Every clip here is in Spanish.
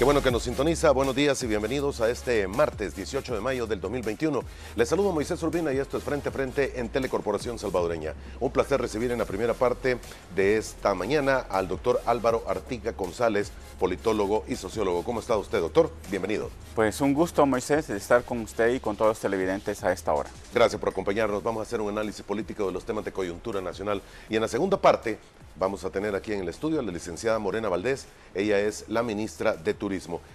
Qué bueno que nos sintoniza. Buenos días y bienvenidos a este martes 18 de mayo del 2021. Les saludo Moisés Urbina y esto es Frente a Frente en Telecorporación Salvadoreña. Un placer recibir en la primera parte de esta mañana al doctor Álvaro Artiga González, politólogo y sociólogo. ¿Cómo está usted, doctor? Bienvenido. Pues un gusto, Moisés, estar con usted y con todos los televidentes a esta hora. Gracias por acompañarnos. Vamos a hacer un análisis político de los temas de coyuntura nacional. Y en la segunda parte vamos a tener aquí en el estudio a la licenciada Morena Valdés. Ella es la ministra de Turismo.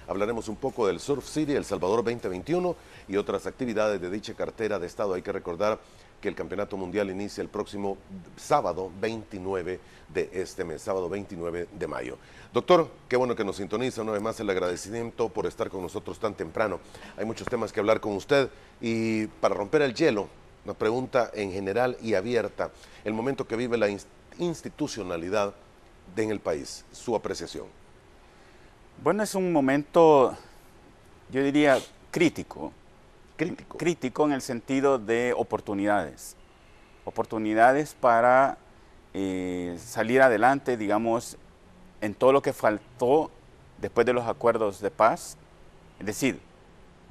Hablaremos un poco del Surf City, El Salvador 2021 y otras actividades de dicha cartera de Estado. Hay que recordar que el Campeonato Mundial inicia el próximo sábado 29 de este mes, sábado 29 de mayo. Doctor, qué bueno que nos sintoniza. Una vez más el agradecimiento por estar con nosotros tan temprano. Hay muchos temas que hablar con usted y para romper el hielo, una pregunta en general y abierta. El momento que vive la institucionalidad en el país, su apreciación. Bueno, es un momento, yo diría, crítico. Crítico. Crítico en el sentido de oportunidades. Oportunidades para eh, salir adelante, digamos, en todo lo que faltó después de los acuerdos de paz. Es decir,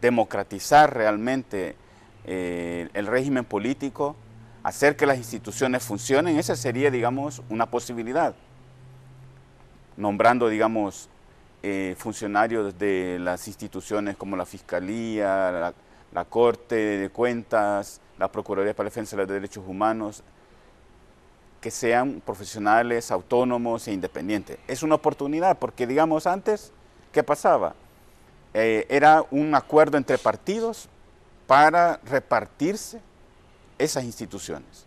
democratizar realmente eh, el régimen político, hacer que las instituciones funcionen, esa sería, digamos, una posibilidad. Nombrando, digamos, eh, funcionarios de las instituciones como la Fiscalía, la, Corte de Cuentas, la Procuraduría para la Defensa de los Derechos Humanos, que sean profesionales, autónomos e independientes. Es una oportunidad porque, digamos, antes, ¿qué pasaba? Eh, era un acuerdo entre partidos para repartirse esas instituciones.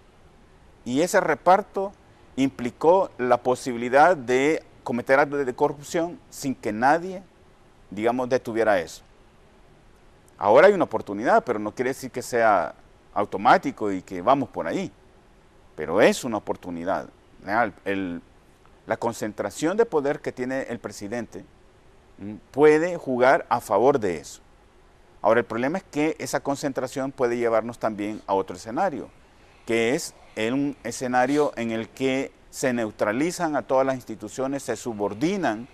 Y ese reparto implicó la posibilidad de cometer actos de corrupción sin que nadie, digamos, detuviera eso. Ahora hay una oportunidad, pero no quiere decir que sea automático y que vamos por ahí. Pero es una oportunidad. la concentración de poder que tiene el presidente mm, puede jugar a favor de eso. Ahora, el problema es que esa concentración puede llevarnos también a otro escenario, que es un escenario en el que se neutralizan a todas las instituciones, se subordinan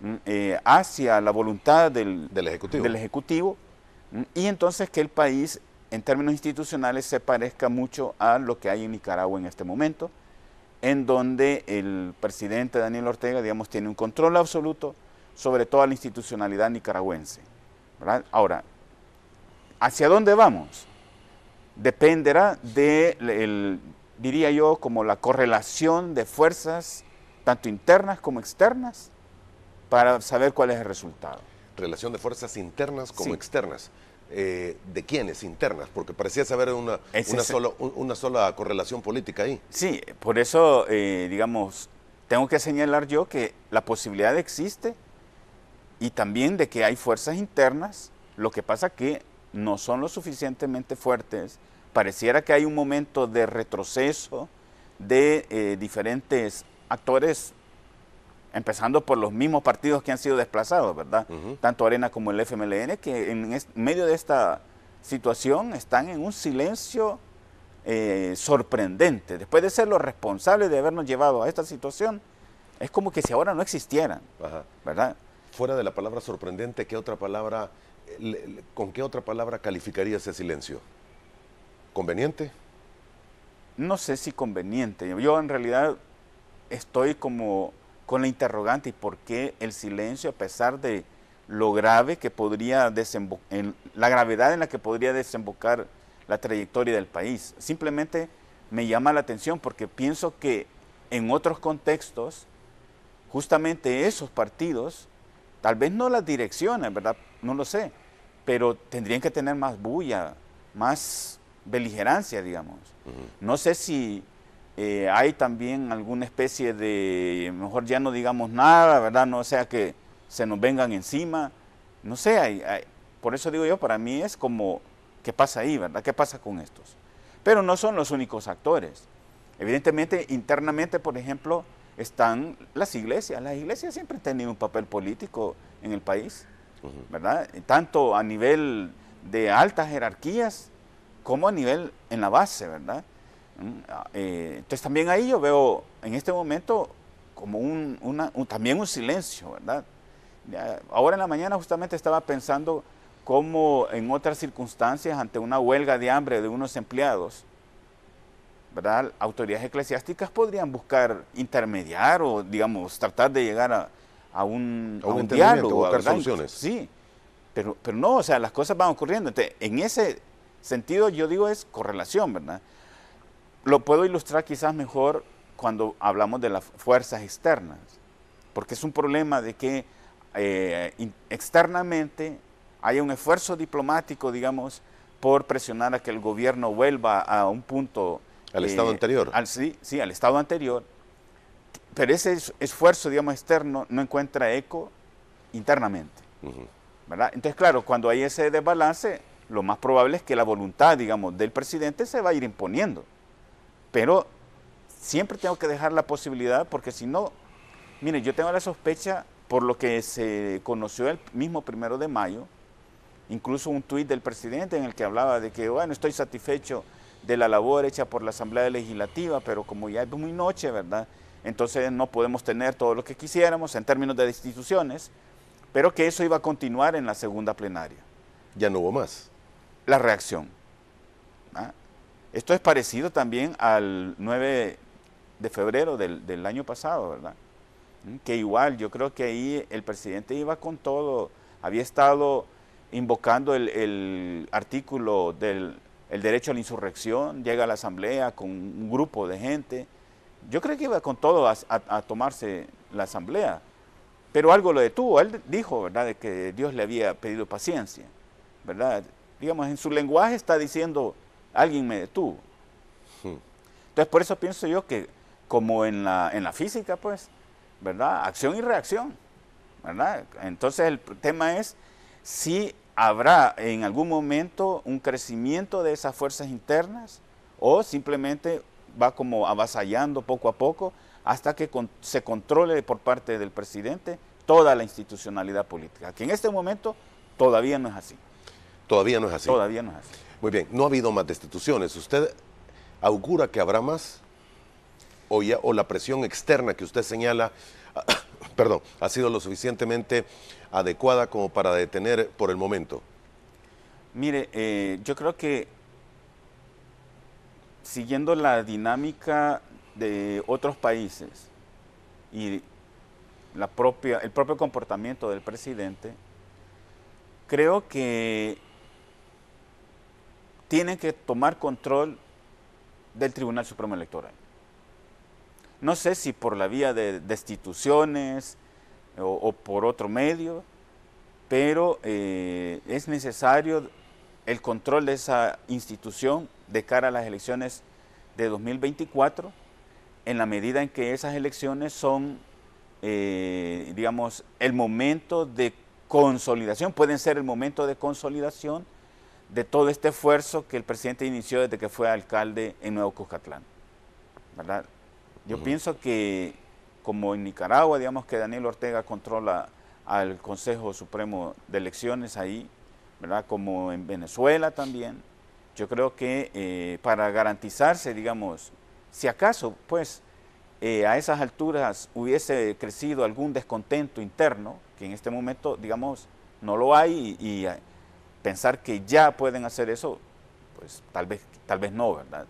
mm, eh, hacia la voluntad del, Ejecutivo, del ejecutivo mm, y entonces que el país en términos institucionales se parezca mucho a lo que hay en Nicaragua en este momento, en donde el presidente Daniel Ortega, digamos, tiene un control absoluto sobre toda la institucionalidad nicaragüense. Ahora, ¿Hacia dónde vamos? Dependerá de, diría yo, como la correlación de fuerzas, tanto internas como externas, para saber cuál es el resultado. Relación de fuerzas internas como externas. Eh, ¿De quiénes internas? Porque parecía saber una, una, una, sola correlación política ahí. Sí, por eso, eh, digamos, tengo que señalar yo que la posibilidad existe y también de que hay fuerzas internas. Lo que pasa que no son lo suficientemente fuertes, pareciera que hay un momento de retroceso de eh, diferentes actores, empezando por los mismos partidos que han sido desplazados, ¿verdad? Tanto Arena como el FMLN, que en medio de esta situación están en un silencio eh, sorprendente. Después de ser los responsables de habernos llevado a esta situación, es como que si ahora no existieran, ¿verdad? Fuera de la palabra sorprendente, ¿qué otra palabra ¿con qué otra palabra calificaría ese silencio? ¿Conveniente? No sé si conveniente. Yo en realidad estoy como con la interrogante y por qué el silencio a pesar de lo grave que podría desembocar, la gravedad en la que podría desembocar la trayectoria del país. Simplemente me llama la atención porque pienso que en otros contextos, justamente esos partidos, tal vez no las direcciones, ¿verdad? no lo sé, pero tendrían que tener más bulla, más beligerancia, digamos. No sé si eh, hay también alguna especie de, mejor ya no digamos nada, ¿verdad? No sea que se nos vengan encima. No sé, hay, por eso digo yo, para mí es como, ¿qué pasa ahí, verdad? ¿Qué pasa con estos? Pero no son los únicos actores. Evidentemente, internamente, por ejemplo, están las iglesias. Las iglesias siempre han tenido un papel político en el país. ¿verdad? Tanto a nivel de altas jerarquías como a nivel en la base, ¿verdad? Mm, ah, eh, entonces también ahí yo veo en este momento como un, también un silencio, ¿verdad? Ahora en la mañana justamente estaba pensando cómo en otras circunstancias, ante una huelga de hambre de unos empleados, ¿verdad? autoridades eclesiásticas podrían buscar intermediar o, digamos, tratar de llegar a, un, a un, diálogo. buscar soluciones. Sí, pero, pero no, o sea, las cosas van ocurriendo. Entonces, en ese sentido, yo digo es correlación, ¿verdad? Lo puedo ilustrar quizás mejor cuando hablamos de las fuerzas externas, porque es un problema de que eh, externamente haya un esfuerzo diplomático, digamos, por presionar a que el gobierno vuelva a un punto... Al estado eh, anterior. Al, sí, sí, al estado anterior. Pero ese esfuerzo, digamos, externo no encuentra eco internamente. ¿verdad? Entonces, claro, cuando hay ese desbalance, lo más probable es que la voluntad, digamos, del presidente se va a ir imponiendo. Pero siempre tengo que dejar la posibilidad, porque si no, mire, yo tengo la sospecha por lo que se conoció el mismo primero de mayo, incluso un tuit del presidente en el que hablaba de que, bueno, estoy satisfecho de la labor hecha por la Asamblea Legislativa, pero como ya es muy noche, ¿verdad? Entonces no podemos tener todo lo que quisiéramos en términos de instituciones, pero que eso iba a continuar en la segunda plenaria. Ya no hubo más. La reacción. ¿ah? Esto es parecido también al 9 de febrero del, del año pasado, ¿verdad? que igual yo creo que ahí el presidente iba con todo, había estado invocando el, artículo del derecho a la insurrección, llega a la asamblea con un grupo de gente, yo creo que iba con todo a, tomarse la asamblea, pero algo lo detuvo, él dijo, ¿verdad?, de que Dios le había pedido paciencia, ¿verdad? Digamos, en su lenguaje está diciendo, alguien me detuvo. Hmm. Entonces, por eso pienso yo que, como en la, en la física, pues, ¿verdad? Acción y reacción, ¿verdad? Entonces el tema es si habrá en algún momento un crecimiento de esas fuerzas internas o simplemente va como avasallando poco a poco hasta que se controle por parte del presidente toda la institucionalidad política, que en este momento todavía no es así. Todavía no es así. Todavía no es así. Muy bien, no ha habido más destituciones. ¿Usted augura que habrá más? o, o la presión externa que usted señala, perdón, ha sido lo suficientemente adecuada como para detener por el momento? Mire, eh, yo creo que siguiendo la dinámica de otros países y la propia, el propio comportamiento del presidente, creo que tienen que tomar control del Tribunal Supremo Electoral. No sé si por la vía de destituciones o, por otro medio, pero eh, es necesario el control de esa institución de cara a las elecciones de 2024, en la medida en que esas elecciones son, eh, digamos, el momento de consolidación, pueden ser el momento de consolidación de todo este esfuerzo que el presidente inició desde que fue alcalde en Nuevo Cuscatlán. ¿verdad? Yo pienso que como en Nicaragua, digamos que Daniel Ortega controla al Consejo Supremo de Elecciones ahí, ¿verdad? Como en Venezuela también. Yo creo que eh, para garantizarse, digamos, si acaso, pues, eh, a esas alturas hubiese crecido algún descontento interno, que en este momento, digamos, no lo hay, y, y pensar que ya pueden hacer eso, pues tal vez, tal vez no, ¿verdad?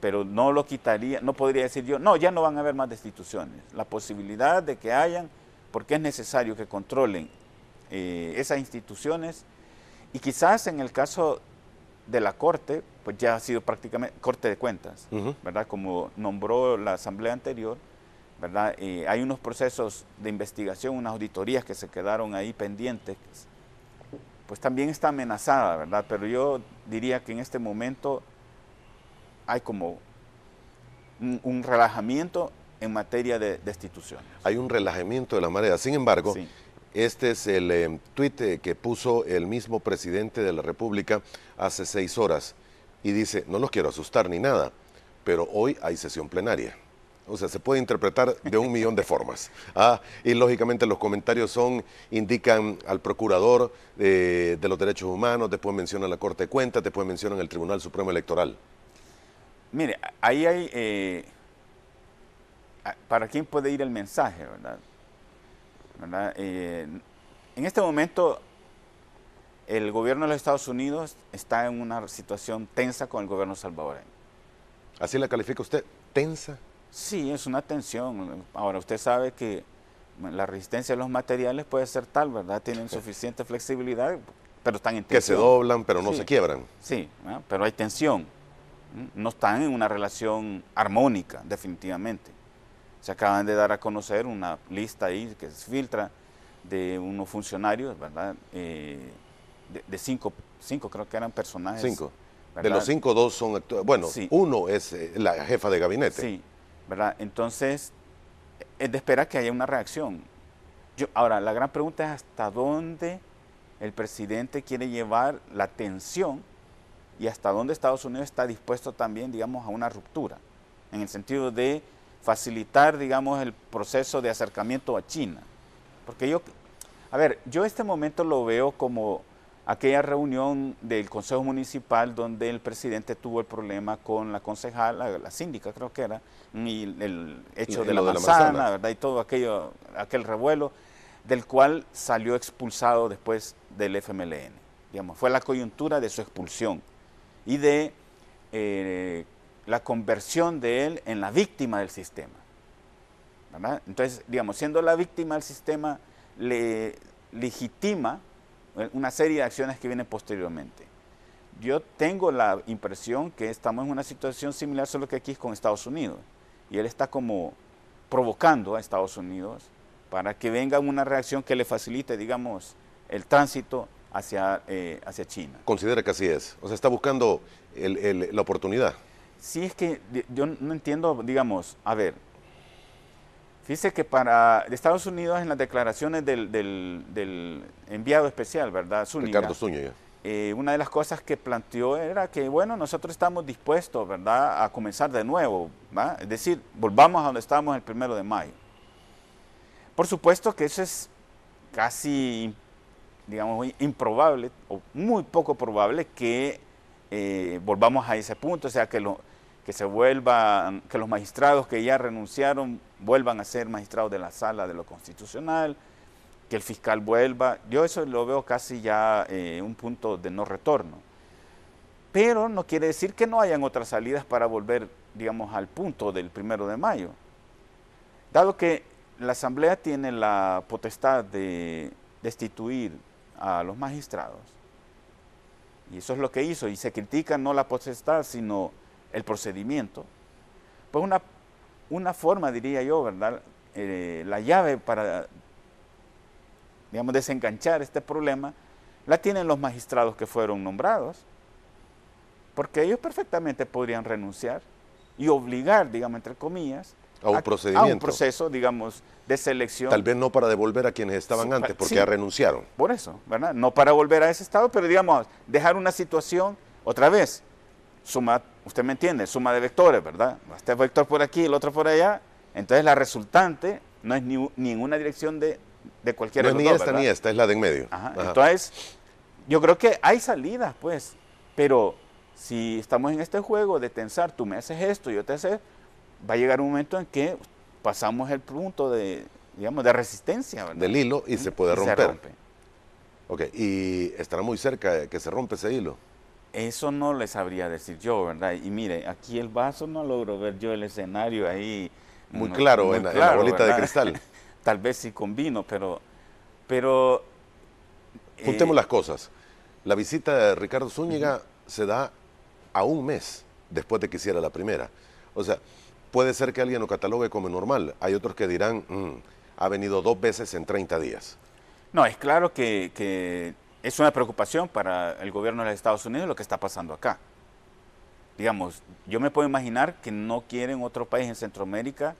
pero no lo quitaría, no podría decir yo, no, ya no van a haber más destituciones. La posibilidad de que hayan, porque es necesario que controlen eh, esas instituciones, y quizás en el caso de la Corte, pues ya ha sido prácticamente Corte de Cuentas, ¿verdad? Como nombró la Asamblea anterior, ¿verdad? Eh, hay unos procesos de investigación, unas auditorías que se quedaron ahí pendientes, pues también está amenazada, ¿verdad? Pero yo diría que en este momento hay como un, relajamiento en materia de destitución. Hay un relajamiento de la marea. Sin embargo, este es el eh, tuit eh, que puso el mismo presidente de la República hace seis horas y dice, no los quiero asustar ni nada, pero hoy hay sesión plenaria. O sea, se puede interpretar de un millón de formas. Ah, y lógicamente los comentarios son, indican al procurador eh, de los derechos humanos, después mencionan la Corte de Cuentas, después mencionan el Tribunal Supremo Electoral. Mire, ahí hay, eh, ¿para quién puede ir el mensaje, verdad? Eh, en este momento el gobierno de los Estados Unidos está en una situación tensa con el gobierno salvadoreño. ¿Así la califica usted? ¿Tensa? Sí, es una tensión. Ahora, usted sabe que la resistencia de los materiales puede ser tal, ¿verdad? Tienen suficiente flexibilidad, pero están en tensión. Que se doblan, pero no se quiebran. Sí, pero hay tensión. No están en una relación armónica, definitivamente. Se acaban de dar a conocer una lista ahí que se filtra de unos funcionarios, ¿verdad? Eh, de, cinco, cinco creo que eran personajes. Cinco. De los cinco, dos son Bueno, uno es eh, la jefa de gabinete. Sí, ¿verdad? Entonces, es de esperar que haya una reacción. Yo, ahora, la gran pregunta es hasta dónde el presidente quiere llevar la tensión y hasta dónde Estados Unidos está dispuesto también, digamos, a una ruptura, en el sentido de facilitar, digamos, el proceso de acercamiento a China. Porque yo, a ver, yo este momento lo veo como aquella reunión del Consejo Municipal donde el presidente tuvo el problema con la concejal, la, síndica creo que era, y el hecho de, la, manzana, ¿verdad? Y todo aquello, aquel revuelo, del cual salió expulsado después del FMLN. Digamos, fue la coyuntura de su expulsión y de eh, la conversión de él en la víctima del sistema. Entonces, digamos, siendo la víctima del sistema, le legitima una serie de acciones que vienen posteriormente. Yo tengo la impresión que estamos en una situación similar, solo que aquí es con Estados Unidos. Y él está como provocando a Estados Unidos para que venga una reacción que le facilite, digamos, el tránsito hacia, eh, hacia China. Considera que así es. O sea, está buscando la oportunidad. Sí, es que yo no entiendo, digamos, a ver, Dice que para Estados Unidos en las declaraciones del, enviado especial, ¿verdad? Zúñiga, Ricardo Zúñiga. Eh, una de las cosas que planteó era que, bueno, nosotros estamos dispuestos, ¿verdad?, a comenzar de nuevo, ¿va? Es decir, volvamos a donde estábamos el primero de mayo. Por supuesto que eso es casi, digamos, improbable, o muy poco probable que eh, volvamos a ese punto, o sea, que lo, que se vuelvan, que los magistrados que ya renunciaron vuelvan a ser magistrados de la sala de lo constitucional, que el fiscal vuelva. Yo eso lo veo casi ya eh, un punto de no retorno. Pero no quiere decir que no hayan otras salidas para volver, digamos, al punto del primero de mayo. Dado que la Asamblea tiene la potestad de destituir a los magistrados, y eso es lo que hizo, y se critica no la potestad, sino el procedimiento, pues una, una forma, diría yo, ¿verdad? Eh, la llave para, digamos, desenganchar este problema, la tienen los magistrados que fueron nombrados, porque ellos perfectamente podrían renunciar y obligar, digamos, entre comillas, a un procedimiento. A un proceso, digamos, de selección. Tal vez no para devolver a quienes estaban antes, porque ya renunciaron. Por eso, ¿verdad? No para volver a ese estado, pero digamos, dejar una situación, otra vez, suma, usted me entiende, suma de vectores, ¿verdad? Este vector por aquí, el otro por allá. Entonces la resultante no es ni, ni en una dirección de, de cualquier No es ni esta ni esta, es la de en medio. Entonces, yo creo que hay salidas, pues, pero si estamos en este juego de tensar, tú me haces esto, yo te haces, va a llegar un momento en que pasamos el punto de, digamos, de resistencia. ¿verdad? Del hilo y se puede romper. Se rompe. Ok, y estará muy cerca de que se rompe ese hilo. Eso no le sabría decir yo, ¿verdad? Y mire, aquí el vaso no logro ver yo el escenario ahí. Muy claro, en, la bolita de cristal. Tal vez sí combino, pero... pero Juntemos eh, las cosas. La visita de Ricardo Zúñiga se da a un mes después de que hiciera la primera. O sea, puede ser que alguien lo catalogue como normal. Hay otros que dirán, mm, ha venido dos veces en 30 días. No, es claro que, que es una preocupación para el gobierno de los Estados Unidos lo que está pasando acá. Digamos, yo me puedo imaginar que no quieren otro país en Centroamérica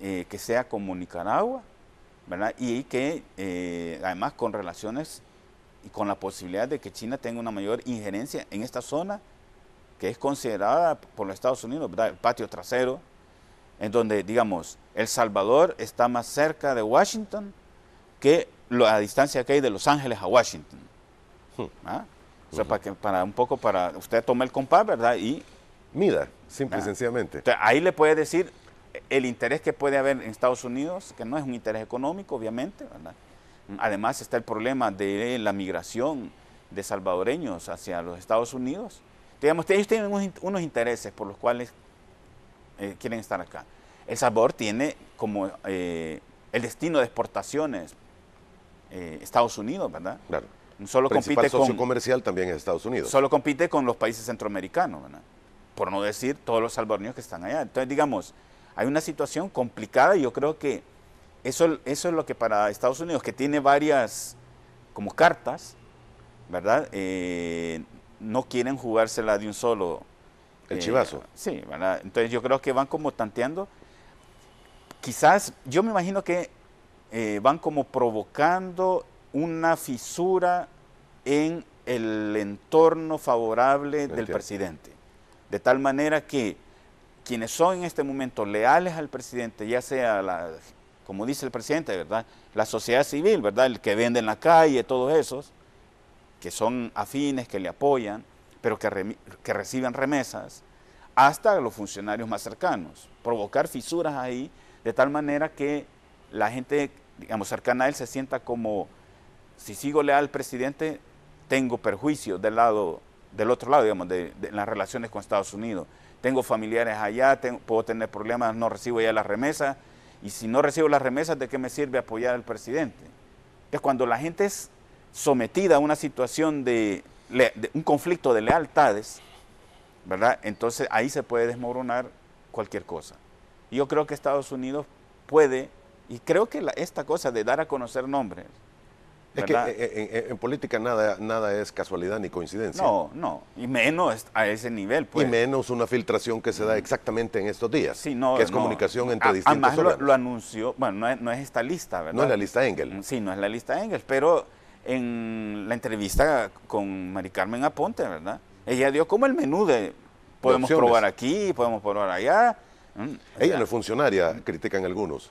eh, que sea como Nicaragua, ¿verdad? Y que eh, además con relaciones y con la posibilidad de que China tenga una mayor injerencia en esta zona que es considerada por los Estados Unidos, ¿verdad? El patio trasero, en donde, digamos, El Salvador está más cerca de Washington que la distancia que hay de Los Ángeles a Washington. Hmm. ¿Ah? O sea, para, que, para un poco, para usted tome el compás, ¿verdad? Y mida, simple y sencillamente. ahí le puede decir el interés que puede haber en Estados Unidos, que no es un interés económico, obviamente, ¿verdad? Además está el problema de la migración de salvadoreños hacia los Estados Unidos. Digamos, ellos tienen unos, intereses por los cuales eh, quieren estar acá. El Salvador tiene como eh, el destino de exportaciones eh, Estados Unidos, ¿verdad? Claro. Solo compite socio con, comercial también es Estados Unidos. Solo compite con los países centroamericanos, ¿verdad? Por no decir todos los salvadoreños que están allá. Entonces, digamos, hay una situación complicada y yo creo que eso, eso es lo que para Estados Unidos, que tiene varias como cartas, ¿verdad? Eh, no quieren jugársela de un solo. El chivazo. Sí, ¿verdad? Entonces yo creo que van como tanteando. Quizás, yo me imagino que eh, van como provocando una fisura en el entorno favorable del presidente. De tal manera que quienes son en este momento leales al presidente, ya sea la, como dice el presidente, ¿verdad? La sociedad civil, ¿verdad? El que vende en la calle, todos esos, que son afines, que le apoyan, pero que, que reciben remesas, hasta los funcionarios más cercanos. Provocar fisuras ahí de tal manera que la gente, digamos, cercana a él se sienta como, si sigo leal al presidente, tengo perjuicios del lado, del otro lado, digamos, de, las relaciones con Estados Unidos. Tengo familiares allá, puedo tener problemas, no recibo ya las remesas, y si no recibo las remesas, ¿de qué me sirve apoyar al presidente? Es cuando la gente es sometida a una situación de, de un conflicto de lealtades, ¿verdad? Entonces ahí se puede desmoronar cualquier cosa. Yo creo que Estados Unidos puede, y creo que esta cosa de dar a conocer nombres, es que eh, en, política nada, nada es casualidad ni coincidencia. No, no, y menos a ese nivel. Pues. Y menos una filtración que se da exactamente en estos días, sí, no, que es comunicación entre distintos Además lo, anunció, bueno, no es, esta lista, ¿verdad? No es la lista Engel. Sí, no es la lista Engel, pero en la entrevista con Mari Carmen Aponte, ¿verdad? Ella dio como el menú de podemos probar aquí, podemos probar allá. Mm, Ella no es funcionaria, critican algunos,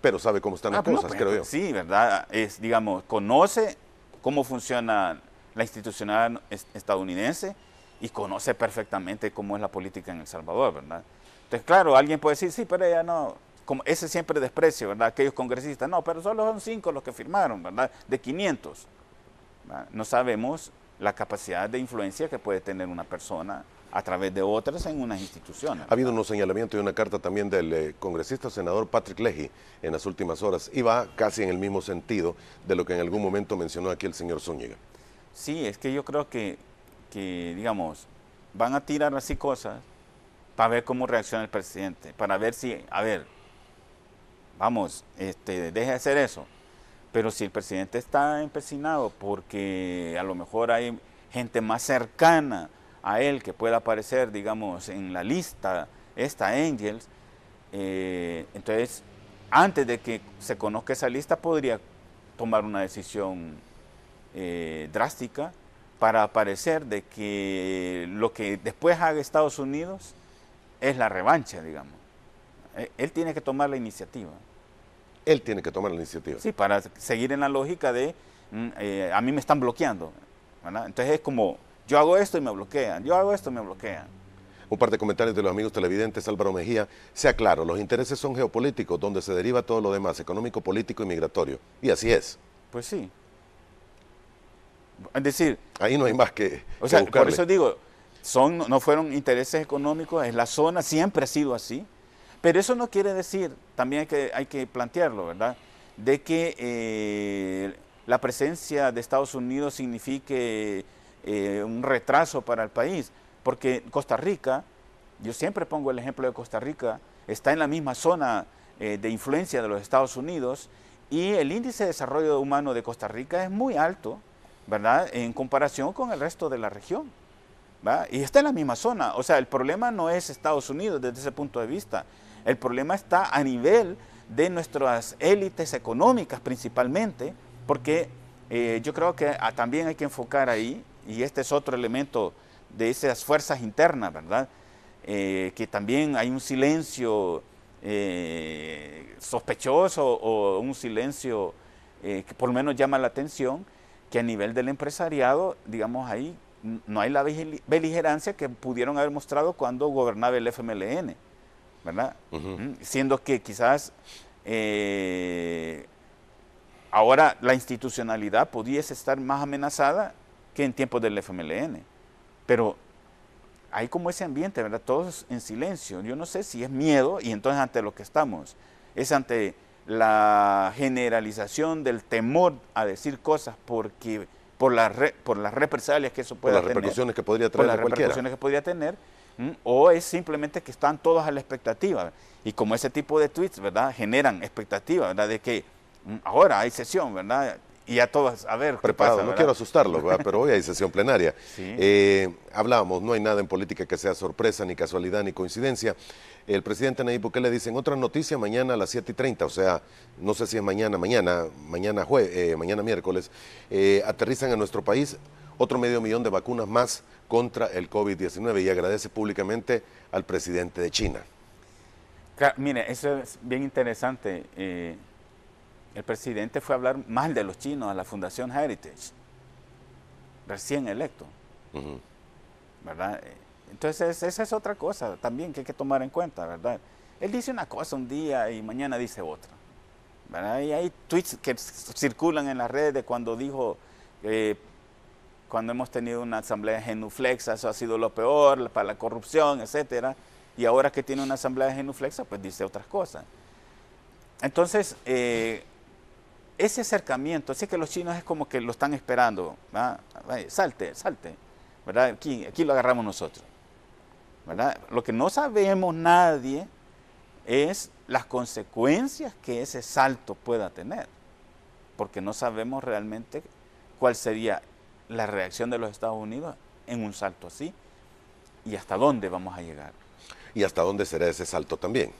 pero sabe cómo están las ah, cosas, creo yo. Sí, ¿verdad? Es, digamos, conoce cómo funciona la institucional estadounidense y conoce perfectamente cómo es la política en El Salvador, ¿verdad? Entonces, claro, alguien puede decir, sí, pero ella no, como ese siempre desprecio, ¿verdad? Aquellos congresistas, no, pero solo son cinco los que firmaron, ¿verdad? De 500. No sabemos la capacidad de influencia que puede tener una persona a través de otras en unas instituciones. Ha habido unos señalamientos y una carta también del eh, congresista senador Patrick Leahy en las últimas horas y va casi en el mismo sentido de lo que en algún momento mencionó aquí el señor Zúñiga. Sí, es que yo creo que, que, digamos, van a tirar así cosas para ver cómo reacciona el presidente, para ver si, a ver, vamos, este, deje de hacer eso. Pero si el presidente está empecinado porque a lo mejor hay gente más cercana a él que pueda aparecer, digamos, en la lista, esta Angels, eh, entonces, antes de que se conozca esa lista, podría tomar una decisión eh, drástica para aparecer de que lo que después haga Estados Unidos es la revancha, digamos. Eh, él tiene que tomar la iniciativa. Él tiene que tomar la iniciativa. Sí, para seguir en la lógica de, mm, a mí me están bloqueando. Entonces es como, yo hago esto y me bloquean, yo hago esto y me bloquean. Un par de comentarios de los amigos televidentes, Álvaro Mejía. Sea claro, los intereses son geopolíticos, donde se deriva todo lo demás, económico, político y migratorio. Y así es. Pues sí. Es decir... Ahí no hay más que O sea, por eso digo, son, no fueron intereses económicos, es la zona, siempre ha sido así. Pero eso no quiere decir, también hay que, hay que plantearlo, ¿verdad? De que eh, la presencia de Estados Unidos signifique eh, un retraso para el país, porque Costa Rica, yo siempre pongo el ejemplo de Costa Rica, está en la misma zona eh, de influencia de los Estados Unidos y el índice de desarrollo humano de Costa Rica es muy alto, ¿verdad? En comparación con el resto de la región. Y está en la misma zona. O sea, el problema no es Estados Unidos desde ese punto de vista. El problema está a nivel de nuestras élites económicas principalmente, porque eh, yo creo que ah, también hay que enfocar ahí y este es otro elemento de esas fuerzas internas, ¿verdad? Eh, que también hay un silencio eh, sospechoso o un silencio eh, que por lo menos llama la atención, que a nivel del empresariado, digamos ahí, no hay la beligerancia que pudieron haber mostrado cuando gobernaba el FMLN, ¿verdad? Siendo que quizás ahora la institucionalidad pudiese estar más amenazada que en tiempos del FMLN. Pero hay como ese ambiente, ¿verdad? Todos en silencio. Yo no sé si es miedo y entonces ante lo que estamos es ante la generalización del temor a decir cosas porque por las por las represalias que eso puede tener. Por las repercusiones que podría traer por las repercusiones que podría tener o es simplemente que están todos a la expectativa. Y como ese tipo de tweets, ¿verdad? Generan expectativa, ¿verdad? De que ahora hay sesión, ¿verdad? Y a todos, a ver, Preparado, no quiero asustarlo, pero hoy hay sesión plenaria. Eh, hablábamos, no hay nada en política que sea sorpresa, ni casualidad, ni coincidencia. El presidente Nayib Bukele dice, en otra noticia, mañana a las 7 y 30, o sea, no sé si es mañana, mañana, mañana, jue, eh, mañana miércoles, eh, aterrizan en nuestro país otro medio millón de vacunas más contra el COVID-19 y agradece públicamente al presidente de China. mire, eso es bien interesante. Eh, el presidente fue a hablar mal de los chinos a la Fundación Heritage, recién electo. ¿Verdad? Entonces, esa es otra cosa también que hay que tomar en cuenta, ¿verdad? Él dice una cosa un día y mañana dice otra. ¿verdad? Y hay tweets que circulan en las redes de cuando dijo eh, cuando hemos tenido una asamblea genuflexa, eso ha sido lo peor para la corrupción, etcétera, y ahora que tiene una asamblea genuflexa, pues dice otras cosas. Entonces, eh, ese acercamiento, así que los chinos es como que lo están esperando, salte, salte, ¿verdad? Aquí, aquí lo agarramos nosotros, ¿verdad? Lo que no sabemos nadie es las consecuencias que ese salto pueda tener, porque no sabemos realmente cuál sería la reacción de los Estados Unidos en un salto así y hasta dónde vamos a llegar. ¿Y hasta dónde será ese salto también?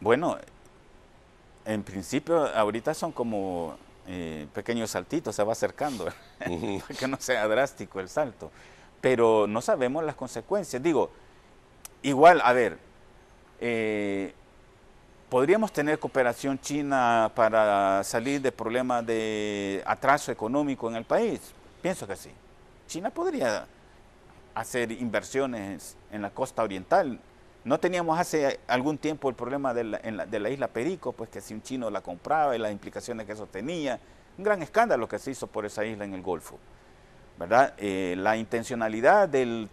Bueno, en principio ahorita son como eh, pequeños saltitos, se va acercando, que no sea drástico el salto, pero no sabemos las consecuencias. Digo, igual, a ver, eh, ¿Podríamos tener cooperación china para salir de problemas de atraso económico en el país? Pienso que sí. China podría hacer inversiones en la costa oriental. No teníamos hace algún tiempo el problema de la, isla Perico, pues que si un chino la compraba y las implicaciones que eso tenía. Un gran escándalo que se hizo por esa isla en el Golfo. ¿verdad? Eh, la intencionalidad del,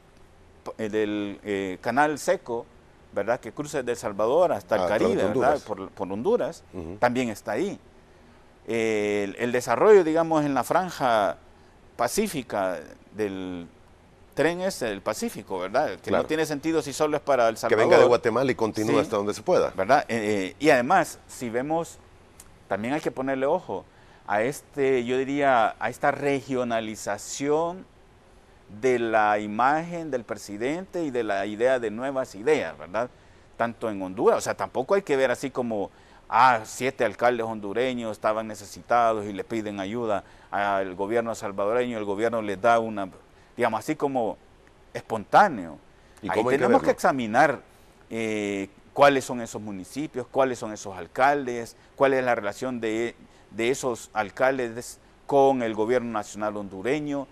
eh, del eh, canal seco ¿verdad? Que cruza desde El Salvador hasta el ah, Caribe, ¿verdad? Por, Honduras, también está ahí. El, desarrollo, digamos, en la franja pacífica del tren es el Pacífico, ¿verdad? Que no tiene sentido si solo es para El Salvador. Que venga de Guatemala y continúe hasta donde se pueda. ¿Verdad? Eh, eh, y además, si vemos, también hay que ponerle ojo a este, yo diría, a esta regionalización de la imagen del presidente y de la idea de nuevas ideas, ¿verdad? Tanto en Honduras, o sea, tampoco hay que ver así como, ah, siete alcaldes hondureños estaban necesitados y le piden ayuda al gobierno salvadoreño, el gobierno les da una, digamos, así como espontáneo. ¿Y Ahí tenemos que, examinar eh, cuáles son esos municipios, cuáles son esos alcaldes, cuál es la relación de, de esos alcaldes con el gobierno nacional hondureño,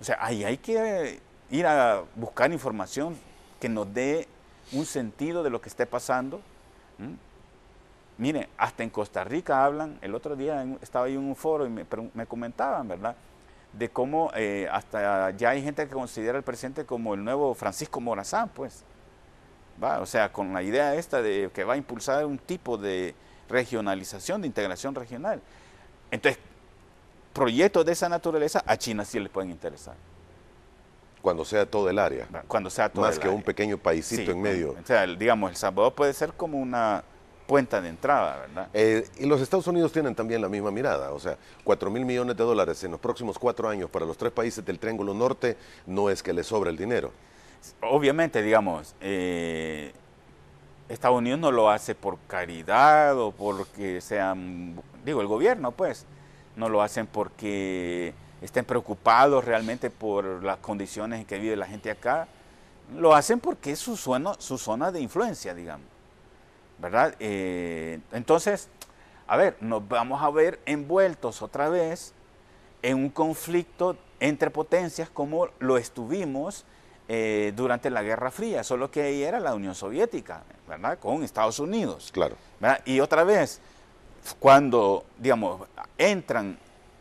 o sea, ahí hay que ir a buscar información que nos dé un sentido de lo que esté pasando. Mire, hasta en Costa Rica hablan, el otro día estaba ahí en un foro y me, comentaban, ¿verdad? De cómo eh, hasta ya hay gente que considera al presidente como el nuevo Francisco Morazán, pues. ¿va? O sea, con la idea esta de que va a impulsar un tipo de regionalización, de integración regional. Entonces, proyectos de esa naturaleza a China sí les pueden interesar. Cuando sea todo el área. Cuando sea todo Más que un pequeño paisito en medio. O sea, digamos, El Salvador puede ser como una puerta de entrada, ¿verdad? Eh, y los Estados Unidos tienen también la misma mirada, o sea, 4 mil millones de dólares en los próximos cuatro años para los tres países del Triángulo Norte no es que les sobra el dinero. Obviamente, digamos, eh, Estados Unidos no lo hace por caridad o porque sean, digo, el gobierno, pues, no lo hacen porque estén preocupados realmente por las condiciones en que vive la gente acá, lo hacen porque es su zona de influencia, digamos. ¿Verdad? Eh, entonces, a ver, nos vamos a ver envueltos otra vez en un conflicto entre potencias como lo estuvimos eh, durante la Guerra Fría, solo que ahí era la Unión Soviética, ¿verdad? Con Estados Unidos. Claro. Y otra vez, cuando, digamos, entran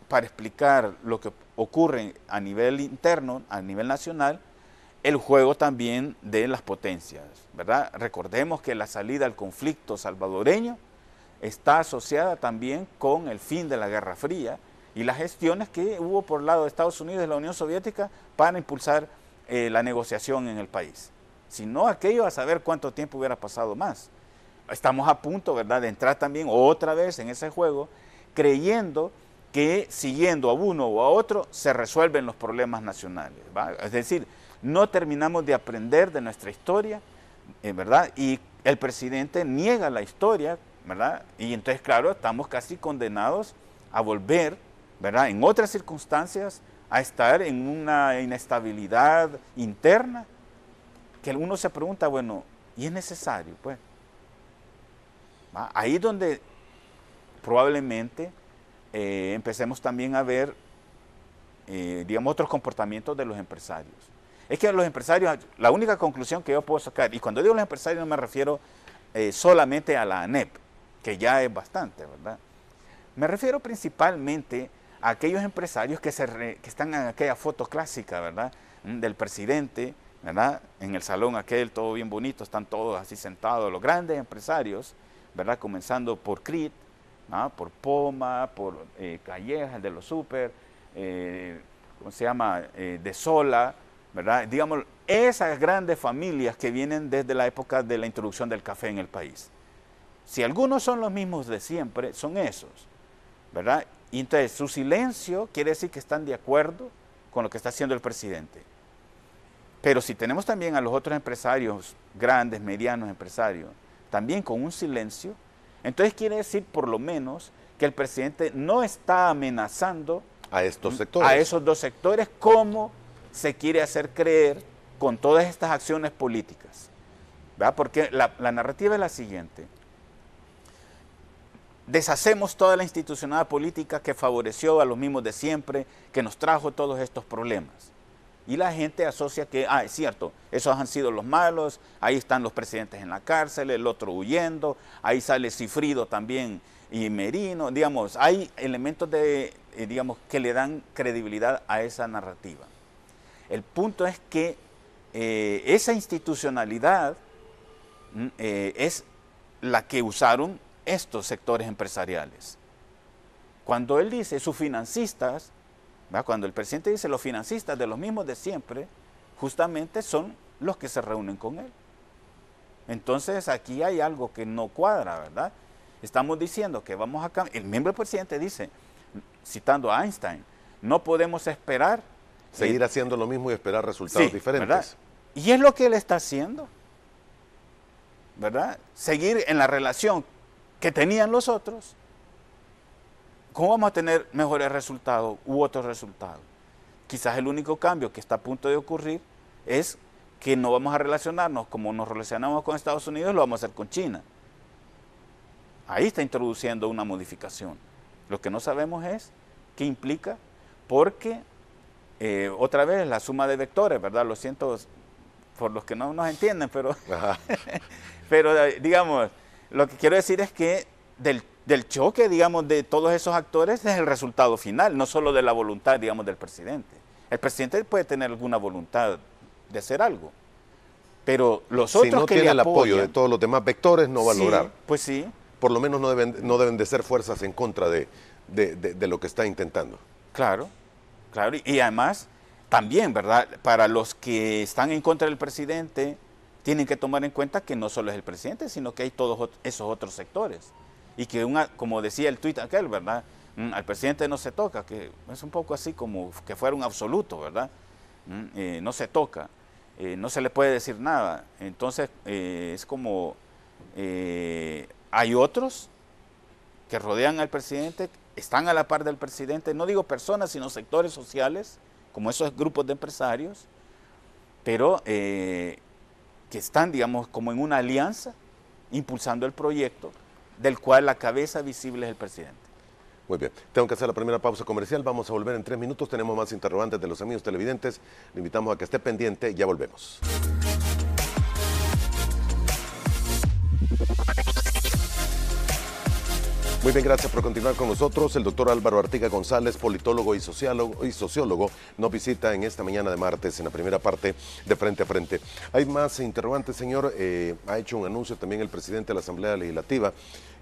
para explicar lo que ocurre a nivel interno, a nivel nacional, el juego también de las potencias, ¿verdad? Recordemos que la salida al conflicto salvadoreño está asociada también con el fin de la Guerra Fría y las gestiones que hubo por lado de Estados Unidos y la Unión Soviética para impulsar eh, la negociación en el país. Si no, aquello a saber cuánto tiempo hubiera pasado más. Estamos a punto, ¿verdad?, de entrar también otra vez en ese juego, creyendo que siguiendo a uno o a otro se resuelven los problemas nacionales. Es decir, no terminamos de aprender de nuestra historia, eh, ¿verdad? Y el presidente niega la historia, ¿verdad? Y entonces, claro, estamos casi condenados a volver, ¿verdad? En otras circunstancias, a estar en una inestabilidad interna, que uno se pregunta, bueno, ¿y es necesario? Pues, ahí donde probablemente eh, empecemos también a ver, eh, digamos, otros comportamientos de los empresarios. Es que los empresarios, la única conclusión que yo puedo sacar, y cuando digo los empresarios no me refiero eh, solamente a la ANEP, que ya es bastante, ¿verdad? Me refiero principalmente a aquellos empresarios que, se que están en aquella foto clásica, ¿verdad? Mm, del presidente, ¿verdad? En el salón aquel, todo bien bonito, están todos así sentados, los grandes empresarios, ¿verdad? Comenzando por CRIT, por Poma, por eh, Callejas de los Super, eh, ¿cómo se llama? de Sola, ¿verdad? Digamos, esas grandes familias que vienen desde la época de la introducción del café en el país. Si algunos son los mismos de siempre, son esos, ¿verdad? Y entonces su silencio quiere decir que están de acuerdo con lo que está haciendo el presidente. Pero si tenemos también a los otros empresarios, grandes, medianos empresarios, también con un silencio, entonces quiere decir por lo menos que el presidente no está amenazando a estos sectores. A esos dos sectores como se quiere hacer creer con todas estas acciones políticas. Porque la, narrativa es la siguiente. Deshacemos toda la institucionalidad política que favoreció a los mismos de siempre, que nos trajo todos estos problemas. Y la gente asocia que, ah, es cierto, esos han sido los malos, ahí están los presidentes en la cárcel, el otro huyendo, ahí sale Cifrido también y Merino, digamos, hay elementos de, eh, digamos, que le dan credibilidad a esa narrativa. El punto es que eh, esa institucionalidad mm, eh, es la que usaron estos sectores empresariales. Cuando él dice sus financistas, cuando el presidente dice los financistas de los mismos de siempre, justamente son los que se reúnen con él. Entonces aquí hay algo que no cuadra, ¿verdad? Estamos diciendo que vamos a cambiar. El miembro presidente dice, citando a Einstein, no podemos esperar Seguir haciendo lo mismo y esperar resultados diferentes. Y es lo que él está haciendo. ¿Verdad? Seguir en la relación que tenían los otros. ¿Cómo vamos a tener mejores resultados u otros resultados? Quizás el único cambio que está a punto de ocurrir es que no vamos a relacionarnos como nos relacionamos con Estados Unidos, lo vamos a hacer con China. Ahí está introduciendo una modificación. Lo que no sabemos es qué implica, porque eh, otra vez la suma de vectores, ¿verdad? Lo siento por los que no nos entienden, pero, pero eh, digamos, lo que quiero decir es que del, choque, digamos, de todos esos actores es el resultado final, no solo de la voluntad, digamos, del presidente. El presidente puede tener alguna voluntad de hacer algo, pero los otros si no que tiene el apoyo de todos los demás vectores no va a lograr. Pues sí. Por lo menos no deben, no deben de ser fuerzas en contra de, de lo que está intentando. Claro. Claro, y además también, ¿verdad? Para los que están en contra del presidente, tienen que tomar en cuenta que no solo es el presidente, sino que hay todos esos otros sectores. Y que, una, como decía el tuit aquel, ¿verdad? Mm, al presidente no se toca, que es un poco así como que fuera un absoluto, ¿verdad? Mm, eh, no se toca, eh, no se le puede decir nada. Entonces, eh, es como, hay otros que rodean al presidente están a la par del presidente, no digo personas, sino sectores sociales, como esos grupos de empresarios, pero eh, que están, digamos, como en una alianza, impulsando el proyecto, del cual la cabeza visible es el presidente. Muy bien, tengo que hacer la primera pausa comercial, vamos a volver en tres minutos, tenemos más interrogantes de los amigos televidentes, le invitamos a que esté pendiente, ya volvemos. Muy bien, gracias por continuar con nosotros. El doctor Álvaro Artiga González, politólogo y sociólogo, y sociólogo, nos visita en esta mañana de martes en la primera parte de Frente a Frente. Hay más interrogantes, señor. Eh, ha hecho un anuncio también el presidente de la Asamblea Legislativa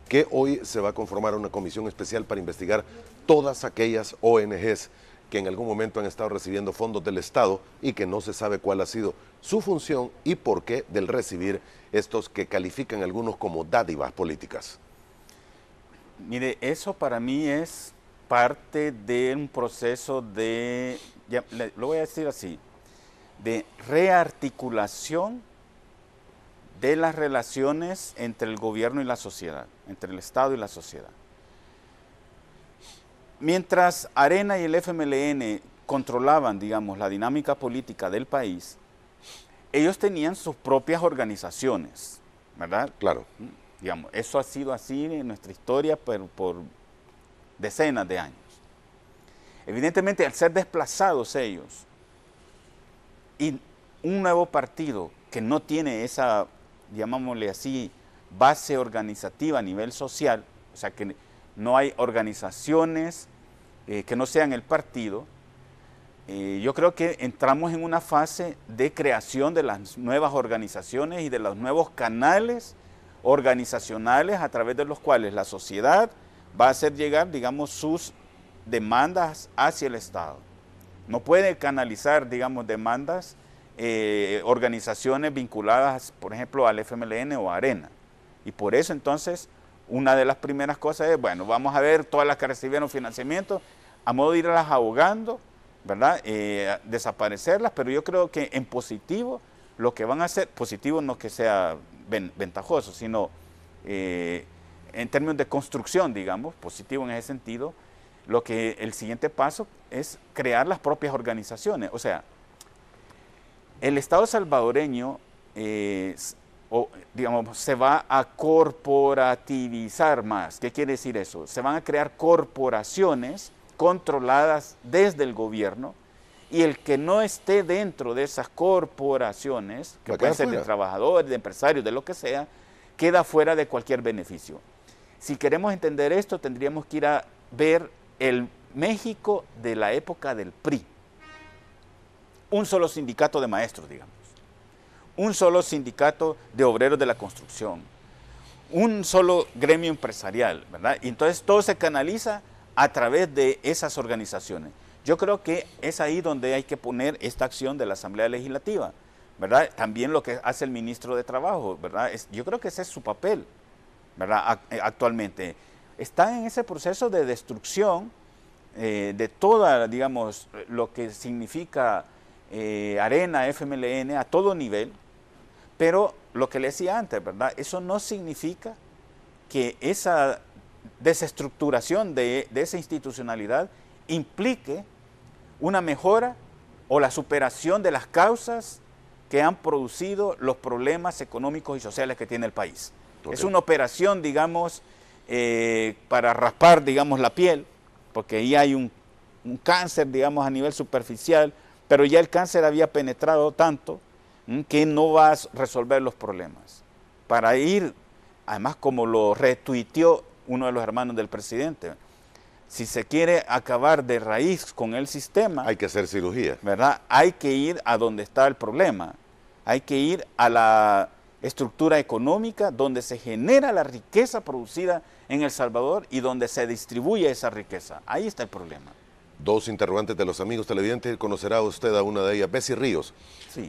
que hoy se va a conformar una comisión especial para investigar todas aquellas ONGs que en algún momento han estado recibiendo fondos del Estado y que no se sabe cuál ha sido su función y por qué del recibir estos que califican algunos como dádivas políticas. Mire, eso para mí es parte de un proceso de, lo voy a decir así, de rearticulación de las relaciones entre el gobierno y la sociedad, entre el Estado y la sociedad. Mientras Arena y el FMLN controlaban, digamos, la dinámica política del país, ellos tenían sus propias organizaciones, ¿verdad? Claro. Digamos, eso ha sido así en nuestra historia por, por decenas de años. Evidentemente, al ser desplazados ellos y un nuevo partido que no tiene esa, llamámosle así, base organizativa a nivel social, o sea que no hay organizaciones eh, que no sean el partido, eh, yo creo que entramos en una fase de creación de las nuevas organizaciones y de los nuevos canales organizacionales a través de los cuales la sociedad va a hacer llegar, digamos, sus demandas hacia el Estado. No puede canalizar, digamos, demandas, eh, organizaciones vinculadas, por ejemplo, al FMLN o a Arena. Y por eso entonces, una de las primeras cosas es, bueno, vamos a ver todas las que recibieron financiamiento, a modo de irlas ahogando, ¿verdad? Eh, desaparecerlas, pero yo creo que en positivo, lo que van a hacer, positivo no que sea ventajoso, sino eh, en términos de construcción, digamos, positivo en ese sentido, lo que el siguiente paso es crear las propias organizaciones. O sea, el Estado salvadoreño eh, digamos, se va a corporativizar más. ¿Qué quiere decir eso? Se van a crear corporaciones controladas desde el gobierno y el que no esté dentro de esas corporaciones, que pueden ser de trabajadores, de empresarios, de lo que sea, queda fuera de cualquier beneficio. Si queremos entender esto, tendríamos que ir a ver el México de la época del PRI. Un solo sindicato de maestros, digamos. Un solo sindicato de obreros de la construcción. Un solo gremio empresarial, ¿verdad? Y entonces todo se canaliza a través de esas organizaciones. Yo creo que es ahí donde hay que poner esta acción de la Asamblea Legislativa, ¿verdad? También lo que hace el ministro de Trabajo, ¿verdad? yo creo que ese es su papel, ¿verdad? Eh, actualmente. Está en ese proceso de destrucción eh, de toda, digamos, lo que significa eh, arena, FMLN, a todo nivel, pero lo que le decía antes, ¿verdad? Eso no significa que esa desestructuración de, de esa institucionalidad implique una mejora o la superación de las causas que han producido los problemas económicos y sociales que tiene el país. Es una operación, digamos, eh, para raspar, digamos, la piel, porque ahí hay un, cáncer, digamos, a nivel superficial, pero ya el cáncer había penetrado tanto que no va a resolver los problemas. Para ir, además como lo retuiteó uno de los hermanos del presidente, si se quiere acabar de raíz con el sistema... Hay que hacer cirugía. ¿Verdad? Hay que ir a donde está el problema. Hay que ir a la estructura económica donde se genera la riqueza producida en El Salvador y donde se distribuye esa riqueza. Ahí está el problema. Dos interrogantes de los amigos televidentes, conocerá usted a una de ellas. Bessie Ríos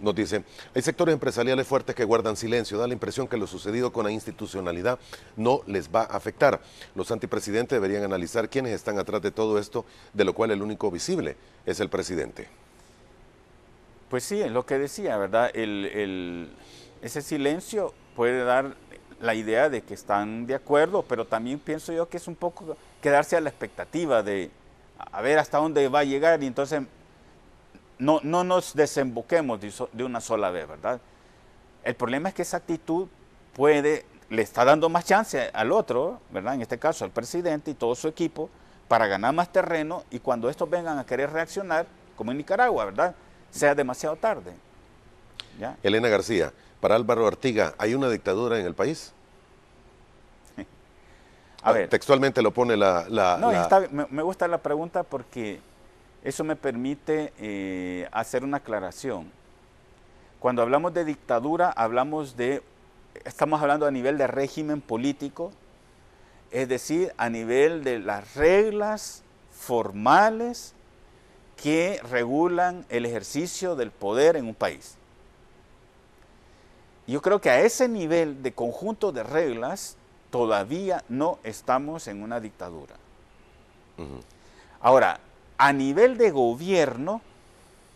nos dice, hay sectores empresariales fuertes que guardan silencio, da la impresión que lo sucedido con la institucionalidad no les va a afectar. Los antipresidentes deberían analizar quiénes están atrás de todo esto, de lo cual el único visible es el presidente. Pues sí, es lo que decía, ¿verdad? ese silencio puede dar la idea de que están de acuerdo, pero también pienso yo que es un poco quedarse a la expectativa de a ver hasta dónde va a llegar y entonces no, no nos desemboquemos de, una sola vez, ¿verdad? El problema es que esa actitud puede, le está dando más chance al otro, ¿verdad? En este caso al presidente y todo su equipo, para ganar más terreno y cuando estos vengan a querer reaccionar, como en Nicaragua, ¿verdad? Sea demasiado tarde. Elena García, para Álvaro Artiga, ¿hay una dictadura en el país? A ver. Textualmente lo pone la... no, me, gusta la pregunta porque eso me permite eh, hacer una aclaración. Cuando hablamos de dictadura, hablamos de, estamos hablando a nivel de régimen político, es decir, a nivel de las reglas formales que regulan el ejercicio del poder en un país. Yo creo que a ese nivel de conjunto de reglas todavía no estamos en una dictadura. Ahora, a nivel de gobierno,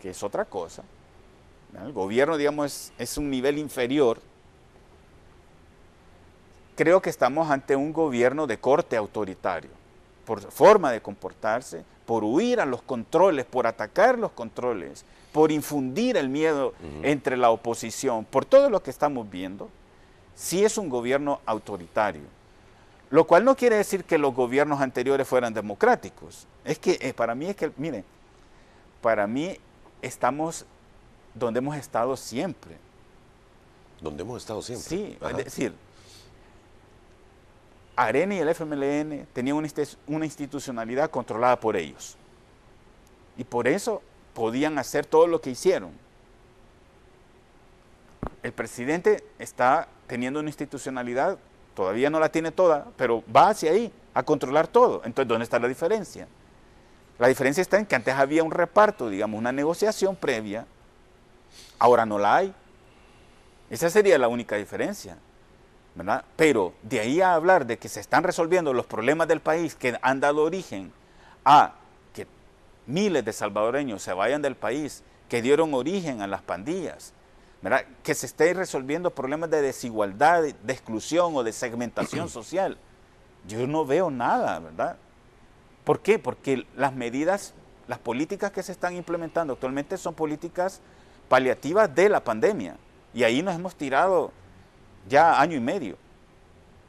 que es otra cosa, el gobierno, digamos, es, un nivel inferior, creo que estamos ante un gobierno de corte autoritario, por forma de comportarse, por huir a los controles, por atacar los controles, por infundir el miedo entre la oposición, por todo lo que estamos viendo, sí es un gobierno autoritario. Lo cual no quiere decir que los gobiernos anteriores fueran democráticos. Es que eh, para mí es que, mire, para mí estamos donde hemos estado siempre. Donde hemos estado siempre. Sí, es decir, Arena y el FMLN tenían una institucionalidad controlada por ellos. Y por eso podían hacer todo lo que hicieron. El presidente está teniendo una institucionalidad, todavía no la tiene toda, pero va hacia ahí, a controlar todo. Entonces, ¿dónde está la diferencia? La diferencia está en que antes había un reparto, digamos, una negociación previa Ahora no la hay. Esa sería la única diferencia. ¿verdad? Pero de ahí a hablar de que se están resolviendo los problemas del país que han dado origen a que miles de salvadoreños se vayan del país, que dieron origen a las pandillas, ¿verdad? que se estén resolviendo problemas de desigualdad, de exclusión o de segmentación social. Yo no veo nada, ¿verdad? ¿Por qué? Porque las medidas, las políticas que se están implementando actualmente son políticas paliativas de la pandemia. Y ahí nos hemos tirado ya año y medio.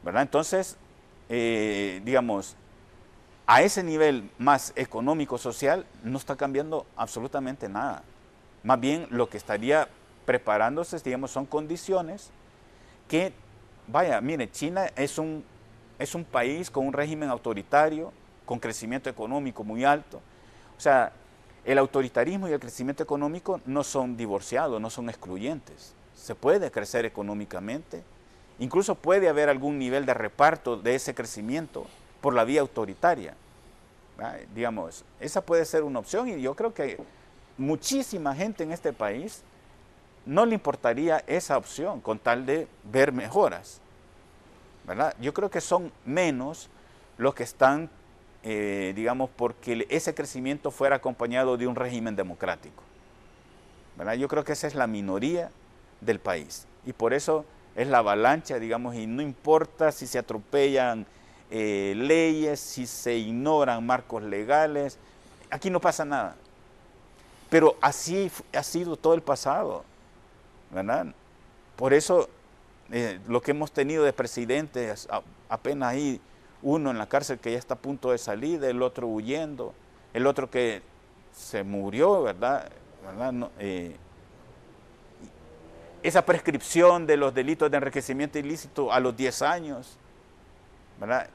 ¿verdad? Entonces, eh, digamos, a ese nivel más económico-social no está cambiando absolutamente nada. Más bien lo que estaría preparándose, digamos, son condiciones que, vaya, mire, China es un, es un país con un régimen autoritario, con crecimiento económico muy alto. O sea, el autoritarismo y el crecimiento económico no son divorciados, no son excluyentes. Se puede crecer económicamente, incluso puede haber algún nivel de reparto de ese crecimiento por la vía autoritaria. Digamos, esa puede ser una opción y yo creo que muchísima gente en este país no le importaría esa opción con tal de ver mejoras. ¿verdad? Yo creo que son menos los que están eh, digamos, porque ese crecimiento fuera acompañado de un régimen democrático. Yo creo que esa es la minoría del país y por eso es la avalancha, digamos, y no importa si se atropellan eh, leyes, si se ignoran marcos legales, aquí no pasa nada. Pero así ha sido todo el pasado, ¿verdad? Por eso eh, lo que hemos tenido de presidentes apenas ahí uno en la cárcel que ya está a punto de salir, el otro huyendo, el otro que se murió, ¿verdad? Eh, esa prescripción de los delitos de enriquecimiento ilícito a los 10 años, ¿verdad?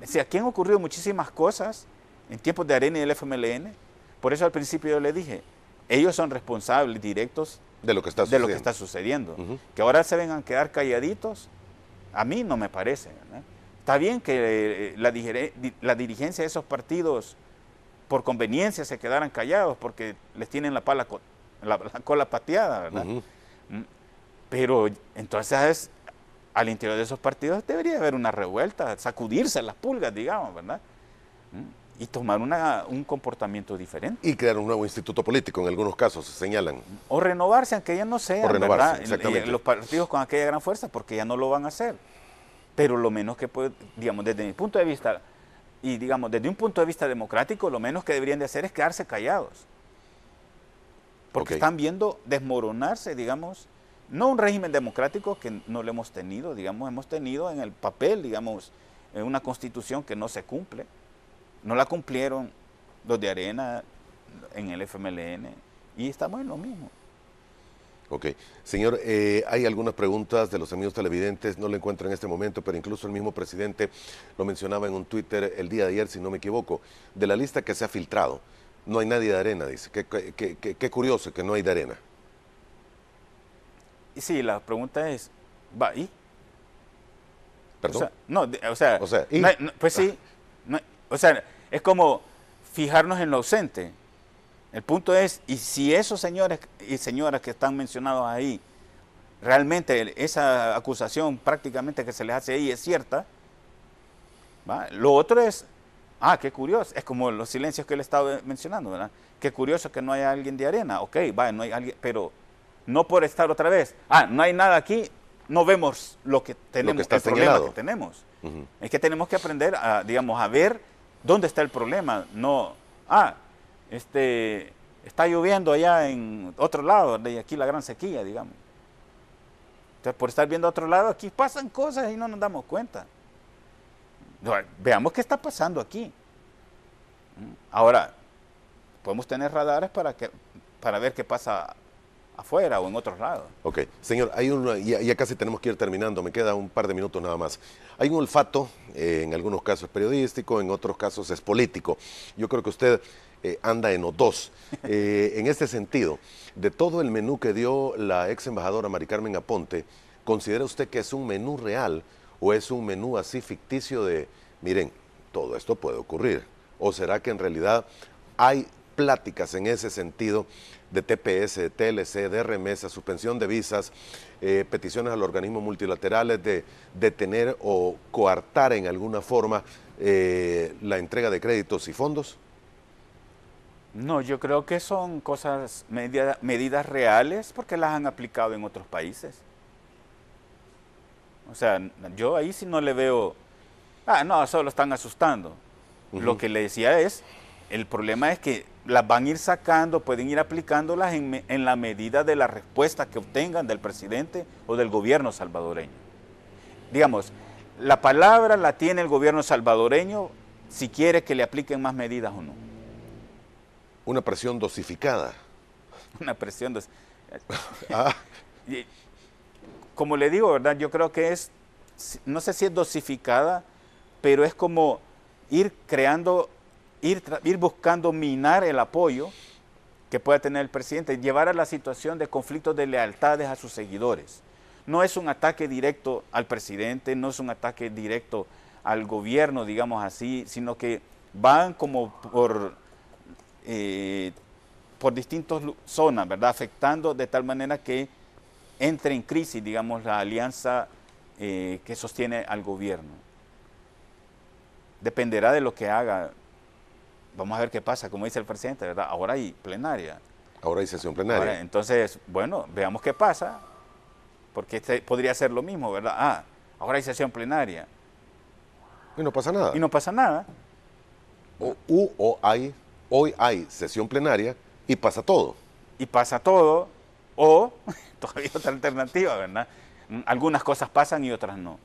O aquí han ocurrido muchísimas cosas en tiempos de Arena y del FMLN. Por eso al principio yo le dije, ellos son responsables directos de lo que está sucediendo. De lo que está sucediendo. Que ahora se vengan a quedar calladitos, a mí no me parece. ¿verdad? Está bien que eh, la, dirigencia de esos partidos por conveniencia se quedaran callados porque les tienen la, pala, la, cola pateada, ¿verdad? Mm. Pero entonces al interior de esos partidos debería haber una revuelta, sacudirse las pulgas, digamos, ¿verdad? Y tomar un comportamiento diferente. Y crear un nuevo instituto político, en algunos casos se señalan. O renovarse, aunque ya no sean, ¿verdad? Los partidos con aquella gran fuerza, porque ya no lo van a hacer pero lo menos que puede, digamos, desde mi punto de vista, y digamos, desde un punto de vista democrático, lo menos que deberían de hacer es quedarse callados. Porque están viendo desmoronarse, digamos, no un régimen democrático que no lo hemos tenido, digamos, hemos tenido en el papel, digamos, una constitución que no se cumple. No la cumplieron los de Arena en el FMLN y estamos en lo mismo. Ok. Señor, eh, hay algunas preguntas de los amigos televidentes, no lo encuentro en este momento, pero incluso el mismo presidente lo mencionaba en un Twitter el día de ayer, si no me equivoco, de la lista que se ha filtrado. No hay nadie de arena, dice. Qué, curioso que no hay de arena. Sí, la pregunta es, ¿va y? ¿Perdón? no, o sea, pues sí, o sea, es como fijarnos en lo ausente. El punto es, y si esos señores y señoras que están mencionados ahí, realmente esa acusación prácticamente que se les hace ahí es cierta, lo otro es, ah, qué curioso, es como los silencios que él estaba mencionando, ¿verdad? Qué curioso que no haya alguien de arena, ok, va, no hay alguien, pero no por estar otra vez, ah, no hay nada aquí, no vemos lo que tenemos, el problema que tenemos. Es que tenemos que aprender a, digamos, a ver dónde está el problema, no, ah, este, está lloviendo allá en otro lado, de aquí la gran sequía, digamos. Entonces, por estar viendo a otro lado, aquí pasan cosas y no nos damos cuenta. Veamos qué está pasando aquí. Ahora, podemos tener radares para, que, para ver qué pasa afuera o en otros lados. Ok, señor, hay un, ya, casi tenemos que ir terminando, me queda un par de minutos nada más. Hay un olfato, eh, en algunos casos periodístico, en otros casos es político. Yo creo que usted eh, anda en O2. Eh, en este sentido, de todo el menú que dio la ex embajadora Mari Carmen Aponte, ¿considera usted que es un menú real o es un menú así ficticio de, miren, todo esto puede ocurrir? ¿O será que en realidad hay pláticas en ese sentido de TPS, de TLC, de remesa, suspensión de visas, eh, peticiones a los organismos multilaterales de detener o coartar en alguna forma la entrega de créditos y fondos? No, yo creo que son cosas, medidas reales porque las han aplicado en otros países. O sea, yo ahí sí no le veo, ah, no, solo están asustando. Lo que le decía es, el problema es que las van a ir sacando, pueden ir aplicándolas en, en la medida de la respuesta que obtengan del presidente o del gobierno salvadoreño. Digamos, la palabra la tiene el gobierno salvadoreño si quiere que le apliquen más medidas o no. Una presión dosificada. Una presión dosificada. Ah. Como le digo, ¿verdad? Yo creo que es, no sé si es dosificada, pero es como ir creando, ir, buscando minar el apoyo que pueda tener el presidente, llevar a la situación de conflictos de lealtades a sus seguidores. No es un ataque directo al presidente, no es un ataque directo al gobierno, digamos así, sino que van como por eh, por distintas zonas, ¿verdad? Afectando de tal manera que entre en crisis, digamos, la alianza eh, que sostiene al gobierno. Dependerá de lo que haga. Vamos a ver qué pasa, como dice el presidente, ¿verdad? Ahora hay plenaria. Ahora hay sesión plenaria. entonces, bueno, veamos qué pasa, porque este podría ser lo mismo, ¿verdad? Ah, ahora hay sesión plenaria. Y no pasa nada. Y no pasa nada. O, o hay Hoy hay sesión plenaria y pasa todo. Y pasa todo, o todavía otra alternativa, ¿verdad? Algunas cosas pasan y otras no.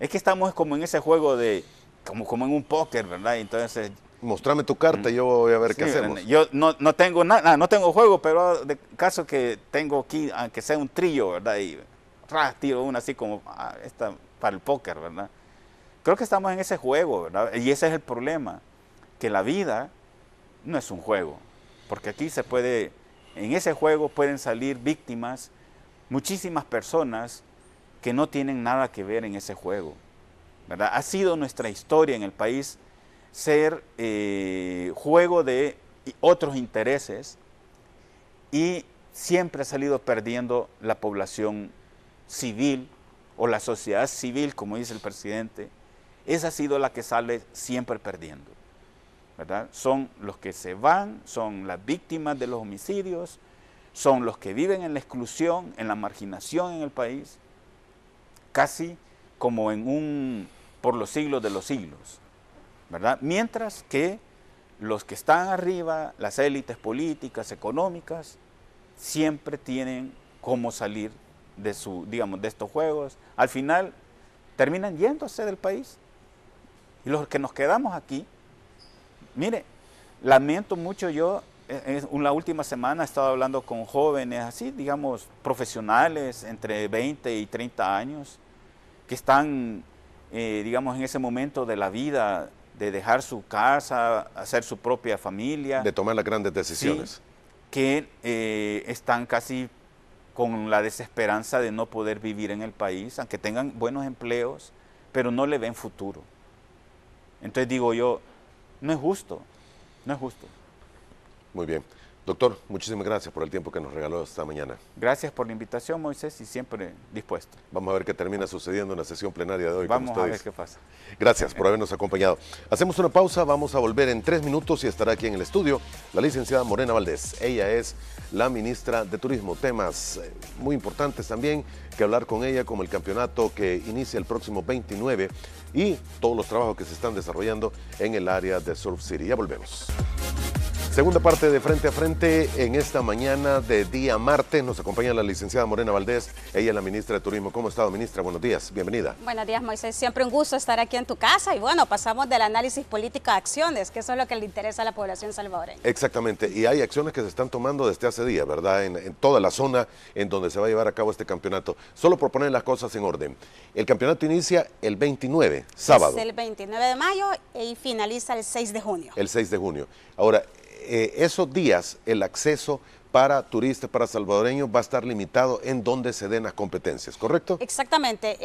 Es que estamos como en ese juego de, como, como en un póker, ¿verdad? Entonces... Mostrame tu carta y yo voy a ver qué hacemos. Yo no, no tengo nada, no tengo juego, pero de caso que tengo aquí, aunque sea un trillo, ¿verdad? Y tiro una así como ah, esta para el póker, ¿verdad? Creo que estamos en ese juego, ¿verdad? Y ese es el problema, que la vida no es un juego, porque aquí se puede, en ese juego pueden salir víctimas muchísimas personas que no tienen nada que ver en ese juego. ¿verdad? Ha sido nuestra historia en el país ser eh, juego de otros intereses y siempre ha salido perdiendo la población civil o la sociedad civil, como dice el presidente, esa ha sido la que sale siempre perdiendo. Son los que se van, son las víctimas de los homicidios, son los que viven en la exclusión, en la marginación en el país, casi como en un, por los siglos de los siglos, Mientras que los que están arriba, las élites políticas, económicas, siempre tienen cómo salir de, su, digamos, de estos juegos. Al final terminan yéndose del país. Y los que nos quedamos aquí, Mire, lamento mucho yo en la última semana he estado hablando con jóvenes así, digamos, profesionales entre 20 y 30 años, que están, eh, digamos, en ese momento de la vida de dejar su casa, hacer su propia familia. De tomar las grandes decisiones. que eh, están casi con la desesperanza de no poder vivir en el país, aunque tengan buenos empleos, pero no le ven futuro. Entonces digo yo, no es justo, no es justo. Muy bien. Doctor, muchísimas gracias por el tiempo que nos regaló esta mañana. Gracias por la invitación, Moisés, y siempre dispuesto. Vamos a ver qué termina sucediendo en la sesión plenaria de hoy. Vamos a ver qué pasa. Gracias por habernos acompañado. Hacemos una pausa, vamos a volver en tres minutos y estará aquí en el estudio la licenciada Morena Valdés. Ella es la ministra de Turismo. Temas eh, muy importantes también que hablar con ella, como el campeonato que inicia el próximo 29 y todos los trabajos que se están desarrollando en el área de Surf City. Ya volvemos. Segunda parte de Frente a Frente en esta mañana de día martes. Nos acompaña la licenciada Morena Valdés, ella es la ministra de Turismo. ¿Cómo ha estado, ministra? Buenos días, bienvenida. Buenos días, Moisés. Siempre un gusto estar aquí en tu casa y bueno, pasamos del análisis político a acciones, que eso es lo que le interesa a la población salvadoreña. Exactamente, y hay acciones que se están tomando desde hace días, ¿verdad? En, toda la zona en donde se va a llevar a cabo este campeonato. Solo por poner las cosas en orden. El campeonato inicia el 29, sábado. Es el 29 de mayo y finaliza el 6 de junio. El 6 de junio. Ahora, eh, esos días el acceso para turistas, para salvadoreños, va a estar limitado en donde se den las competencias, ¿correcto? Exactamente.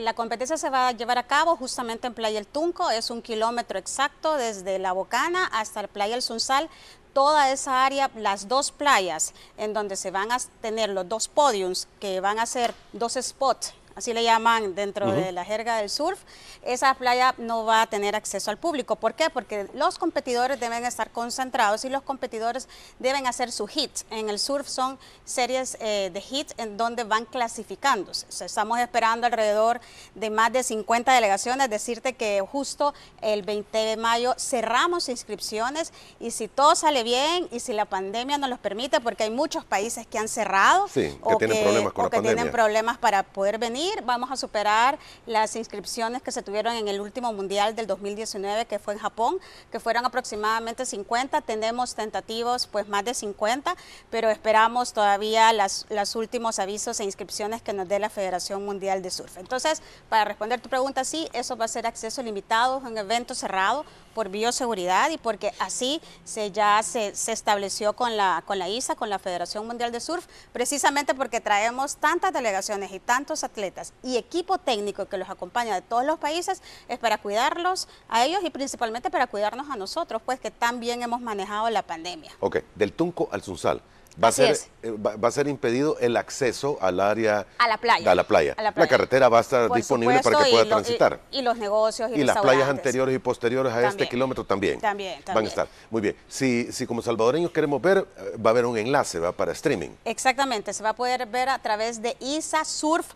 la competencia se va a llevar a cabo justamente en Playa El Tunco, es un kilómetro exacto desde La Bocana hasta el Playa El Sunsal. Toda esa área, las dos playas en donde se van a tener los dos podiums, que van a ser dos spots así le llaman dentro de la jerga del surf, esa playa no va a tener acceso al público. ¿Por qué? Porque los competidores deben estar concentrados y los competidores deben hacer su hit. En el surf son series eh, de hits en donde van clasificándose. estamos esperando alrededor de más de 50 delegaciones. Decirte que justo el 20 de mayo cerramos inscripciones y si todo sale bien y si la pandemia nos lo permite, porque hay muchos países que han cerrado o que, tienen problemas con o que tienen problemas para poder venir vamos a superar las inscripciones que se tuvieron en el último mundial del 2019 que fue en Japón, que fueron aproximadamente 50, tenemos tentativos pues más de 50, pero esperamos todavía las, los últimos avisos e inscripciones que nos dé la Federación Mundial de Surf. Entonces, para responder tu pregunta, sí, eso va a ser acceso limitado, un evento cerrado por bioseguridad y porque así se ya se, se, estableció con la, con la ISA, con la Federación Mundial de Surf, precisamente porque traemos tantas delegaciones y tantos atletas y equipo técnico que los acompaña de todos los países, es para cuidarlos a ellos y principalmente para cuidarnos a nosotros, pues que tan bien hemos manejado la pandemia. Ok, del Tunco al Sunsal. Va a, ser, eh, va, a ser impedido el acceso al área... A la playa. A la playa. la, carretera va a estar disponible para que pueda transitar. y, los negocios y, y las playas anteriores y posteriores a este kilómetro también. También, Van a estar. Muy bien. Si, si como salvadoreños queremos ver, eh, va a haber un enlace ¿va? para streaming. Exactamente. Se va a poder ver a través de isasurf.org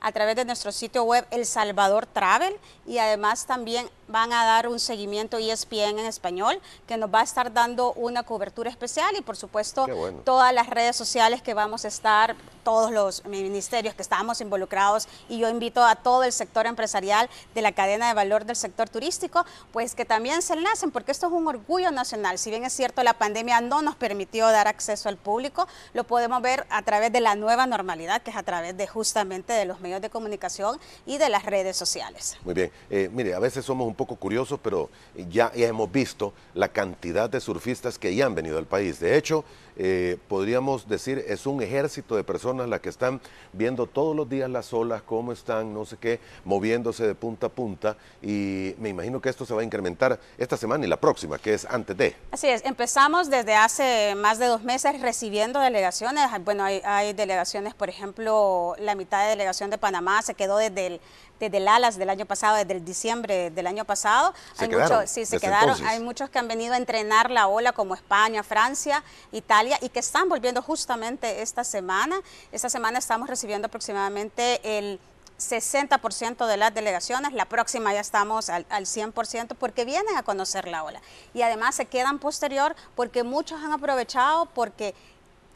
a través de nuestro sitio web El Salvador Travel y además también van a dar un seguimiento ESPN en español que nos va a estar dando una cobertura especial y por supuesto todas las redes sociales que vamos a estar, todos los ministerios que estamos involucrados y yo invito a todo el sector empresarial de la cadena de valor del sector turístico, pues que también se enlacen porque esto es un orgullo nacional. Si bien es cierto la pandemia no nos permitió dar acceso al público, lo podemos ver a través de la nueva normalidad que es a través de justamente de los medios de comunicación y de las redes sociales. Muy bien. Eh, mire, a veces somos un poco curiosos, pero ya, ya hemos visto la cantidad de surfistas que ya han venido al país. De hecho, eh, podríamos decir, es un ejército de personas las que están viendo todos los días las olas, cómo están, no sé qué, moviéndose de punta a punta y me imagino que esto se va a incrementar esta semana y la próxima, que es antes de. Así es, empezamos desde hace más de dos meses recibiendo delegaciones, bueno, hay, hay delegaciones, por ejemplo, la mitad de delegación de Panamá se quedó desde el desde el ALAS del año pasado, desde el diciembre del año pasado. ¿Se hay muchos, sí, se quedaron. Hay muchos que han venido a entrenar la ola como España, Francia, Italia y que están volviendo justamente esta semana. Esta semana estamos recibiendo aproximadamente el 60% de las delegaciones, la próxima ya estamos al, al, 100% porque vienen a conocer la ola. Y además se quedan posterior porque muchos han aprovechado porque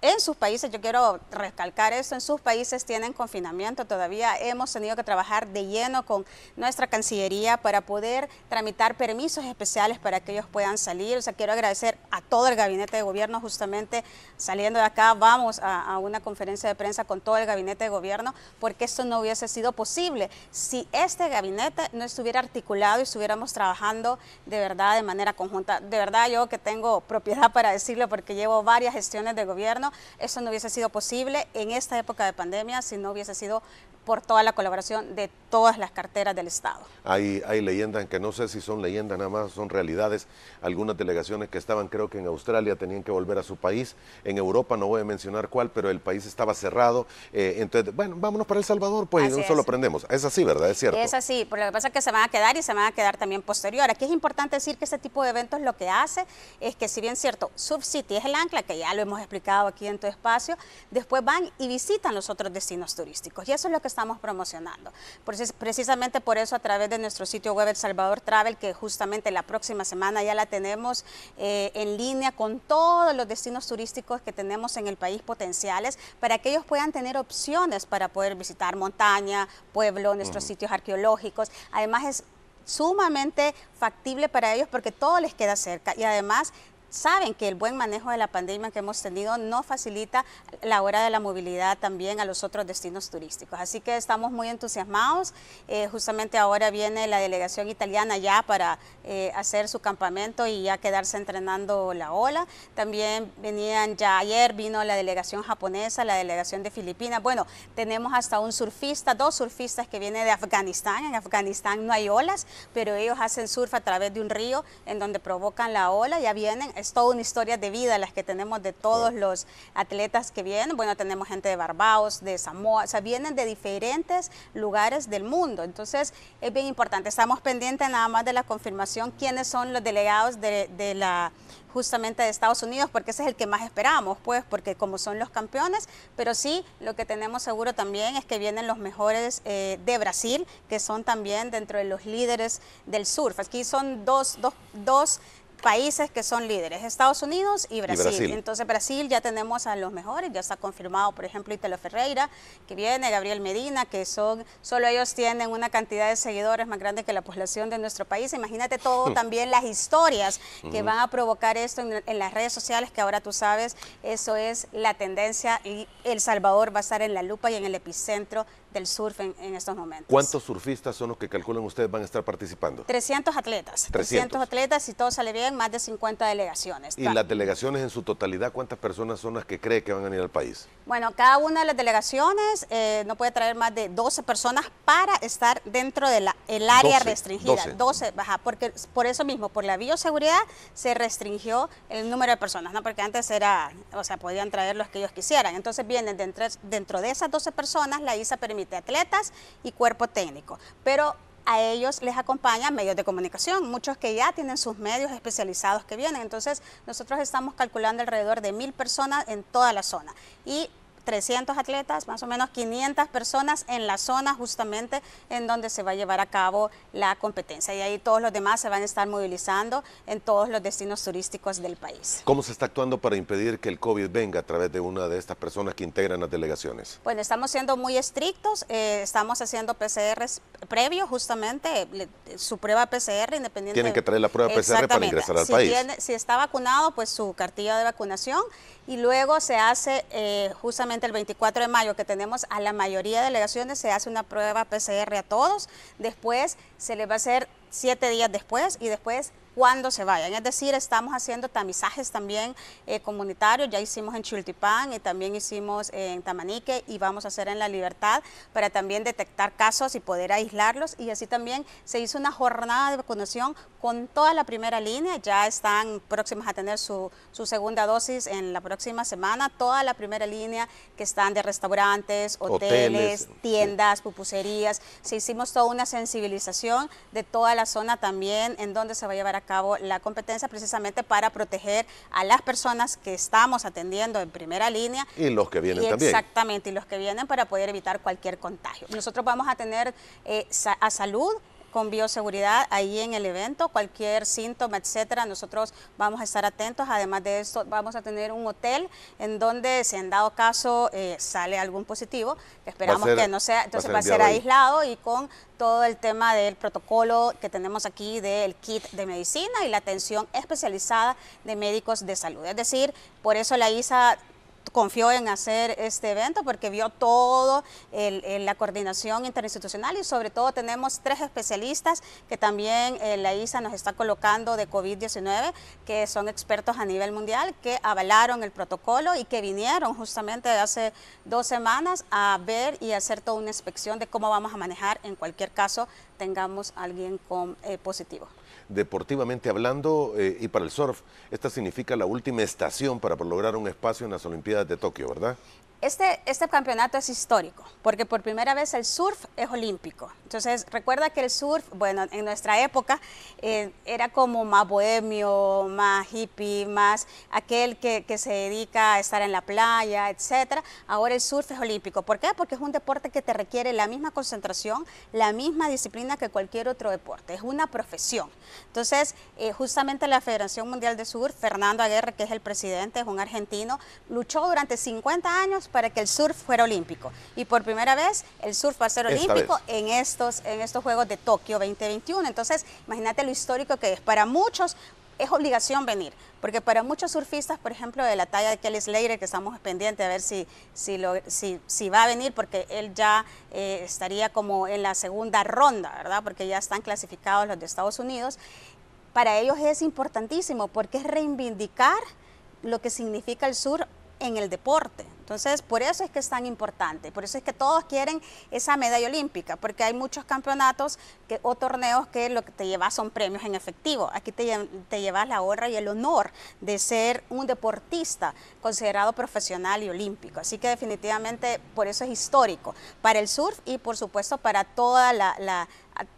en sus países, yo quiero recalcar esto, en sus países tienen confinamiento todavía, hemos tenido que trabajar de lleno con nuestra Cancillería para poder tramitar permisos especiales para que ellos puedan salir, o sea, quiero agradecer a todo el gabinete de gobierno justamente saliendo de acá, vamos a, a una conferencia de prensa con todo el gabinete de gobierno, porque esto no hubiese sido posible si este gabinete no estuviera articulado y estuviéramos trabajando de verdad de manera conjunta. De verdad yo que tengo propiedad para decirlo porque llevo varias gestiones de gobierno, eso no hubiese sido posible en esta época de pandemia si no hubiese sido por toda la colaboración de todas las carteras del Estado. Hay, hay leyendas que no sé si son leyendas nada más, son realidades. Algunas delegaciones que estaban creo que en Australia tenían que volver a su país. En Europa no voy a mencionar cuál, pero el país estaba cerrado. Eh, entonces, bueno, vámonos para El Salvador, pues así un solo aprendemos. Es así, ¿verdad? Es cierto. Es así, pero lo que pasa es que se van a quedar y se van a quedar también posterior. Aquí es importante decir que este tipo de eventos lo que hace es que si bien cierto, Surf City es el ancla, que ya lo hemos explicado aquí en tu espacio, después van y visitan los otros destinos turísticos. Y eso es lo que estamos promocionando. precisamente por eso a través de nuestro sitio web El Salvador Travel, que justamente la próxima semana ya la tenemos eh, en línea con todos los destinos turísticos que tenemos en el país potenciales, para que ellos puedan tener opciones para poder visitar montaña, pueblo, nuestros sitios arqueológicos. Además es sumamente factible para ellos porque todo les queda cerca y además saben que el buen manejo de la pandemia que hemos tenido no facilita la hora de la movilidad también a los otros destinos turísticos. Así que estamos muy entusiasmados. Eh, justamente ahora viene la delegación italiana ya para eh, hacer su campamento y ya quedarse entrenando la ola. También venían ya ayer, vino la delegación japonesa, la delegación de Filipinas. Bueno, tenemos hasta un surfista, dos surfistas que vienen de Afganistán. En Afganistán no hay olas, pero ellos hacen surf a través de un río en donde provocan la ola. Ya vienen, es toda una historia de vida las que tenemos de todos los atletas que vienen. Bueno, tenemos gente de Barbados, de Samoa, o sea, vienen de diferentes lugares del mundo. Entonces, es bien importante. Estamos pendientes nada más de la confirmación quiénes son los delegados de, de la justamente de Estados Unidos, porque ese es el que más esperamos, pues, porque como son los campeones, pero sí, lo que tenemos seguro también es que vienen los mejores eh, de Brasil, que son también dentro de los líderes del surf. Aquí son dos, dos, dos países que son líderes, Estados Unidos y Brasil. Entonces Brasil ya tenemos a los mejores, ya está confirmado, por ejemplo, Italo Ferreira, que viene, Gabriel Medina, que son, solo ellos tienen una cantidad de seguidores más grande que la población de nuestro país. Imagínate todo también las historias que van a provocar esto en, las redes sociales, que ahora tú sabes, eso es la tendencia y El Salvador va a estar en la lupa y en el epicentro del surf en, estos momentos. ¿Cuántos surfistas son los que calculan ustedes van a estar participando? 300 atletas. 300, atletas, si todo sale bien, más de 50 delegaciones. ¿Y las delegaciones en su totalidad, cuántas personas son las que cree que van a ir al país? Bueno, cada una de las delegaciones eh, no puede traer más de 12 personas para estar dentro del el área restringida. 12. baja, porque por eso mismo, por la bioseguridad, se restringió el número de personas, ¿no? Porque antes era, o sea, podían traer los que ellos quisieran. Entonces vienen dentro, dentro de esas 12 personas, la ISA permite atletas y cuerpo técnico. Pero a ellos les acompañan medios de comunicación, muchos que ya tienen sus medios especializados que vienen. Entonces, nosotros estamos calculando alrededor de mil personas en toda la zona. Y 300 atletas, más o menos 500 personas en la zona justamente en donde se va a llevar a cabo la competencia. Y ahí todos los demás se van a estar movilizando en todos los destinos turísticos del país. ¿Cómo se está actuando para impedir que el COVID venga a través de una de estas personas que integran las delegaciones? Bueno, estamos siendo muy estrictos, eh, estamos haciendo PCRs previo justamente, su prueba PCR independiente. Tienen que traer la prueba PCR para ingresar al país. si está vacunado, pues su cartilla de vacunación y luego se hace eh, justamente el 24 de mayo que tenemos a la mayoría de delegaciones, se hace una prueba PCR a todos, después se les va a hacer siete días después y después cuando se vayan. Es decir, estamos haciendo tamizajes también eh, comunitarios, ya hicimos en Chultipán y también hicimos en Tamanique y vamos a hacer en La Libertad para también detectar casos y poder aislarlos. Y así también se hizo una jornada de vacunación con toda la primera línea, ya están próximas a tener su, segunda dosis en la próxima semana, toda la primera línea que están de restaurantes, hoteles, tiendas, pupuserías, se hicimos toda una sensibilización de toda la zona también en donde se va a llevar a cabo la competencia precisamente para proteger a las personas que estamos atendiendo en primera línea. Y los que vienen también. Exactamente, y los que vienen para poder evitar cualquier contagio. Nosotros vamos a tener eh, a salud con bioseguridad ahí en el evento, cualquier síntoma, etcétera, nosotros vamos a estar atentos. Además de esto, vamos a tener un hotel en donde, si en dado caso eh, sale algún positivo, esperamos que no sea, entonces va a ser, aislado y con todo el tema del protocolo que tenemos aquí del kit de medicina y la atención especializada de médicos de salud. Es decir, por eso la ISA confió en hacer este evento porque vio todo la coordinación interinstitucional y sobre todo tenemos tres especialistas que también eh, la ISA nos está colocando de COVID-19, que son expertos a nivel mundial, que avalaron el protocolo y que vinieron justamente hace dos semanas a ver y hacer toda una inspección de cómo vamos a manejar. En cualquier caso tengamos alguien con eh, positivo deportivamente hablando eh, y para el surf, esta significa la última estación para lograr un espacio en las Olimpiadas de Tokio, ¿verdad? Este, este campeonato es histórico, porque por primera vez el surf es olímpico. Entonces, recuerda que el surf, bueno, en nuestra época eh, era como más bohemio, más hippie, más aquel que, que, se dedica a estar en la playa, etcétera. Ahora el surf es olímpico. ¿Por qué? Porque es un deporte que te requiere la misma concentración, la misma disciplina que cualquier otro deporte. Es una profesión. Entonces, eh, justamente la Federación Mundial de Surf, Fernando Aguirre, que es el presidente, es un argentino, luchó durante 50 años para que el surf fuera olímpico. Y por primera vez el surf va a ser olímpico en estos, en estos Juegos de Tokio 2021. Entonces, imagínate lo histórico que es. Para muchos es obligación venir, porque para muchos surfistas, por ejemplo, de la talla de Kelly Slater, que estamos pendientes a ver si, si, lo, si, si va a venir, porque él ya eh, estaría como en la segunda ronda, ¿verdad? Porque ya están clasificados los de Estados Unidos. Para ellos es importantísimo, porque es reivindicar lo que significa el sur en el deporte. Entonces, por eso es que es tan importante, por eso es que todos quieren esa medalla olímpica, porque hay muchos campeonatos o torneos que lo que te llevas son premios en efectivo. Aquí te, te llevas la honra y el honor de ser un deportista considerado profesional y olímpico. Así que definitivamente por eso es histórico para el surf y por supuesto para toda la,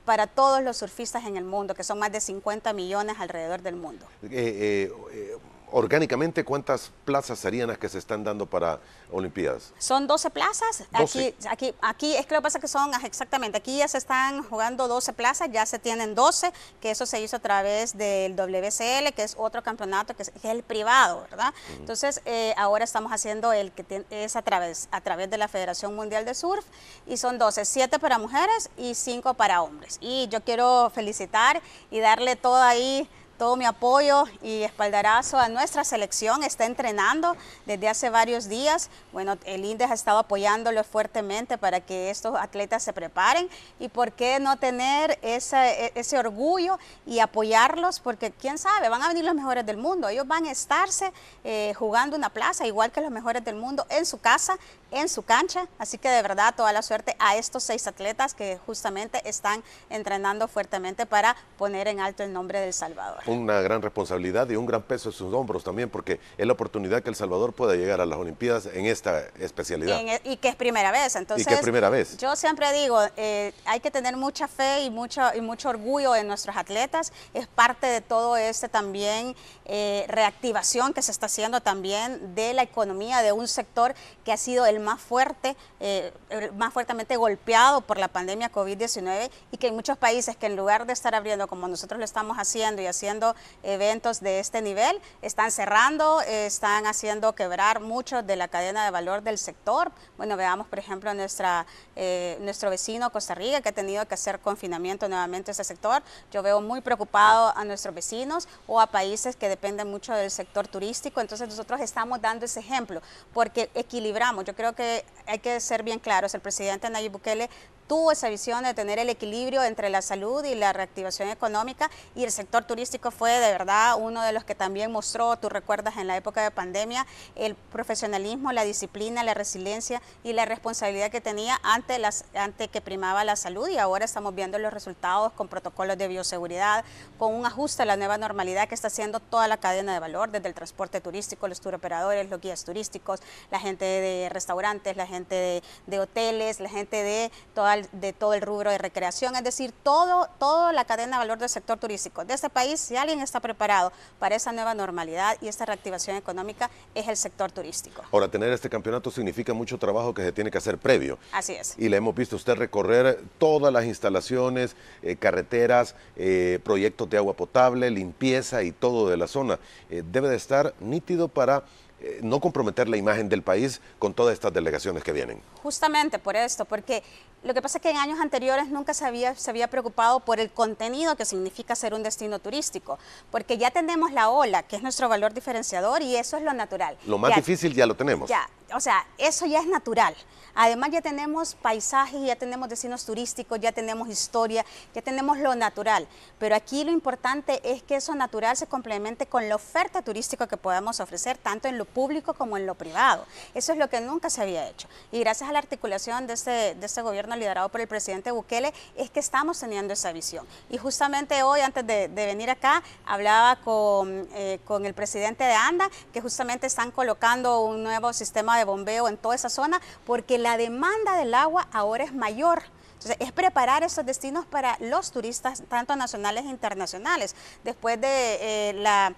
para todos los surfistas en el mundo, que son más de 50 millones alrededor del mundo. Eh, eh, eh, orgánicamente, ¿cuántas plazas serían las que se están dando para Olimpiadas? Son 12 plazas. Aquí, aquí, aquí es que lo que pasa que son exactamente, aquí ya se están jugando 12 plazas, ya se tienen 12, que eso se hizo a través del WCL, que es otro campeonato que es, el privado, ¿verdad? Entonces, eh, ahora estamos haciendo el que es a través, a través de la Federación Mundial de Surf y son 12, 7 para mujeres y 5 para hombres. Y yo quiero felicitar y darle todo ahí todo mi apoyo y espaldarazo a nuestra selección. Está entrenando desde hace varios días. Bueno, el INDES ha estado apoyándolo fuertemente para que estos atletas se preparen y por qué no tener ese, ese orgullo y apoyarlos, porque quién sabe, van a venir los mejores del mundo. Ellos van a estarse eh, jugando una plaza igual que los mejores del mundo en su casa, en su cancha. Así que de verdad toda la suerte a estos seis atletas que justamente están entrenando fuertemente para poner en alto el nombre del Salvador una gran responsabilidad y un gran peso en sus hombros también, porque es la oportunidad que El Salvador pueda llegar a las Olimpiadas en esta especialidad. E, y que es primera vez. Entonces, y que es primera vez. Yo siempre digo, eh, hay que tener mucha fe y mucho, y mucho orgullo en nuestros atletas. Es parte de todo este también eh, reactivación que se está haciendo también de la economía de un sector que ha sido el más fuerte, eh, más fuertemente golpeado por la pandemia COVID-19 y que en muchos países que en lugar de estar abriendo como nosotros lo estamos haciendo y haciendo eventos de este nivel. Están cerrando, están haciendo quebrar mucho de la cadena de valor del sector. Bueno, veamos, por ejemplo, nuestra, eh, nuestro vecino Costa Rica, que ha tenido que hacer confinamiento nuevamente ese sector. Yo veo muy preocupado a nuestros vecinos o a países que dependen mucho del sector turístico. Entonces, nosotros estamos dando ese ejemplo porque equilibramos. Yo creo que hay que ser bien claros. El presidente Nayib Bukele tuvo esa visión de tener el equilibrio entre la salud y la reactivación económica y el sector turístico fue de verdad uno de los que también mostró, tú recuerdas en la época de pandemia, el profesionalismo, la disciplina, la resiliencia y la responsabilidad que tenía ante, las, ante que primaba la salud y ahora estamos viendo los resultados con protocolos de bioseguridad, con un ajuste a la nueva normalidad que está haciendo toda la cadena de valor, desde el transporte turístico, los operadores, los guías turísticos, la gente de restaurantes, la gente de, de hoteles, la gente de toda de todo el rubro de recreación, es decir, todo, toda la cadena de valor del sector turístico de este país si alguien está preparado para esa nueva normalidad y esta reactivación económica, es el sector turístico. Ahora, tener este campeonato significa mucho trabajo que se tiene que hacer previo. Así es. Y le hemos visto usted recorrer todas las instalaciones, eh, carreteras, eh, proyectos de agua potable, limpieza y todo de la zona. Eh, debe de estar nítido para eh, no comprometer la imagen del país con todas estas delegaciones que vienen. Justamente por esto, porque lo que pasa es que en años anteriores nunca se había, se había preocupado por el contenido que significa ser un destino turístico, porque ya tenemos la ola, que es nuestro valor diferenciador, y eso es lo natural. Lo más difícil ya lo tenemos. Ya, o sea, eso ya es natural. Además ya tenemos paisajes, ya tenemos destinos turísticos, ya tenemos historia, ya tenemos lo natural. Pero aquí lo importante es que eso natural se complemente con la oferta turística que podemos ofrecer, tanto en lo público como en lo privado. Eso es lo que nunca se había hecho. Y gracias a la articulación de este, este gobierno liderado por el presidente Bukele, es que estamos teniendo esa visión. Y justamente hoy, antes de, venir acá, hablaba con, eh, con el presidente de ANDA, que justamente están colocando un nuevo sistema de bombeo en toda esa zona, porque la demanda del agua ahora es mayor. Entonces, es preparar esos destinos para los turistas, tanto nacionales e internacionales. Después de eh, la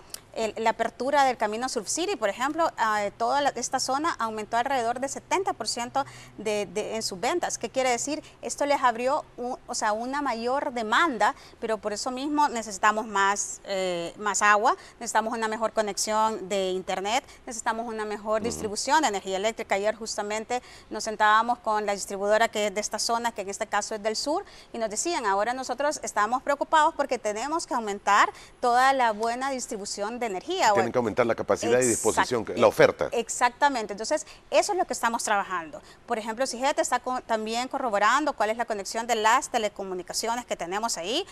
la apertura del camino Surf City, por ejemplo, toda esta zona aumentó alrededor de 70% de, en sus ventas. ¿Qué quiere decir? Esto les abrió o sea, una mayor demanda, pero por eso mismo necesitamos más, eh, más agua, necesitamos una mejor conexión de internet, necesitamos una mejor distribución de energía eléctrica. Ayer justamente nos sentábamos con la distribuidora que es de esta zona, que en este caso es del sur, y nos decían, ahora nosotros estamos preocupados porque tenemos que aumentar toda la buena distribución de energía. Tienen que aumentar la capacidad y disposición, la oferta. Exactamente, entonces eso es lo que estamos trabajando. Por ejemplo, CIGET está también corroborando cuál es la conexión de las telecomunicaciones que tenemos ahí.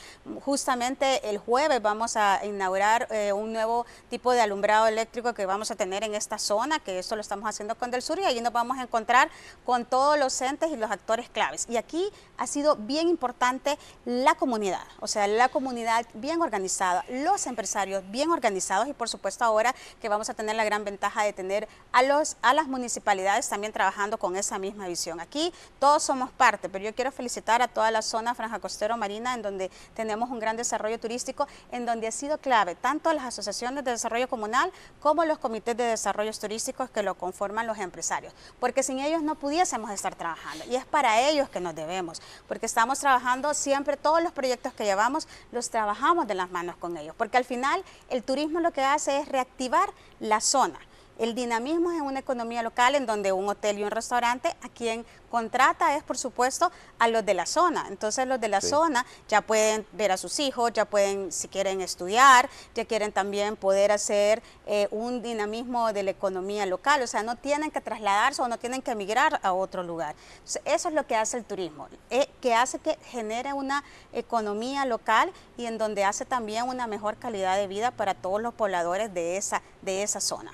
Justamente el jueves vamos a inaugurar eh, un nuevo tipo de alumbrado eléctrico que vamos a tener en esta zona, que esto lo estamos haciendo con Del Sur y ahí nos vamos a encontrar con todos los entes y los actores claves. Y aquí ha sido bien importante la comunidad, o sea, la comunidad bien organizada, los empresarios bien organizados y por supuesto ahora que vamos a tener la gran ventaja de tener a, los, a las municipalidades también trabajando con esa misma visión. Aquí todos somos parte, pero yo quiero felicitar a toda la zona Franja Costero Marina en donde tenemos un gran desarrollo turístico, en donde ha sido clave tanto las asociaciones de desarrollo comunal como los comités de desarrollo turísticos que lo conforman los empresarios, porque sin ellos no pudiésemos estar trabajando y es para ellos que nos debemos, porque estamos trabajando siempre, todos los proyectos que llevamos los trabajamos de las manos con ellos, porque al final el turismo lo que hace es reactivar la zona. El dinamismo es en una economía local en donde un hotel y un restaurante a quien contrata es, por supuesto, a los de la zona. Entonces los de la zona ya pueden ver a sus hijos, ya pueden, si quieren estudiar, ya quieren también poder hacer eh, un dinamismo de la economía local. O sea, no tienen que trasladarse o no tienen que emigrar a otro lugar. eso es lo que hace el turismo, eh, que hace que genere una economía local y en donde hace también una mejor calidad de vida para todos los pobladores de esa, de esa zona.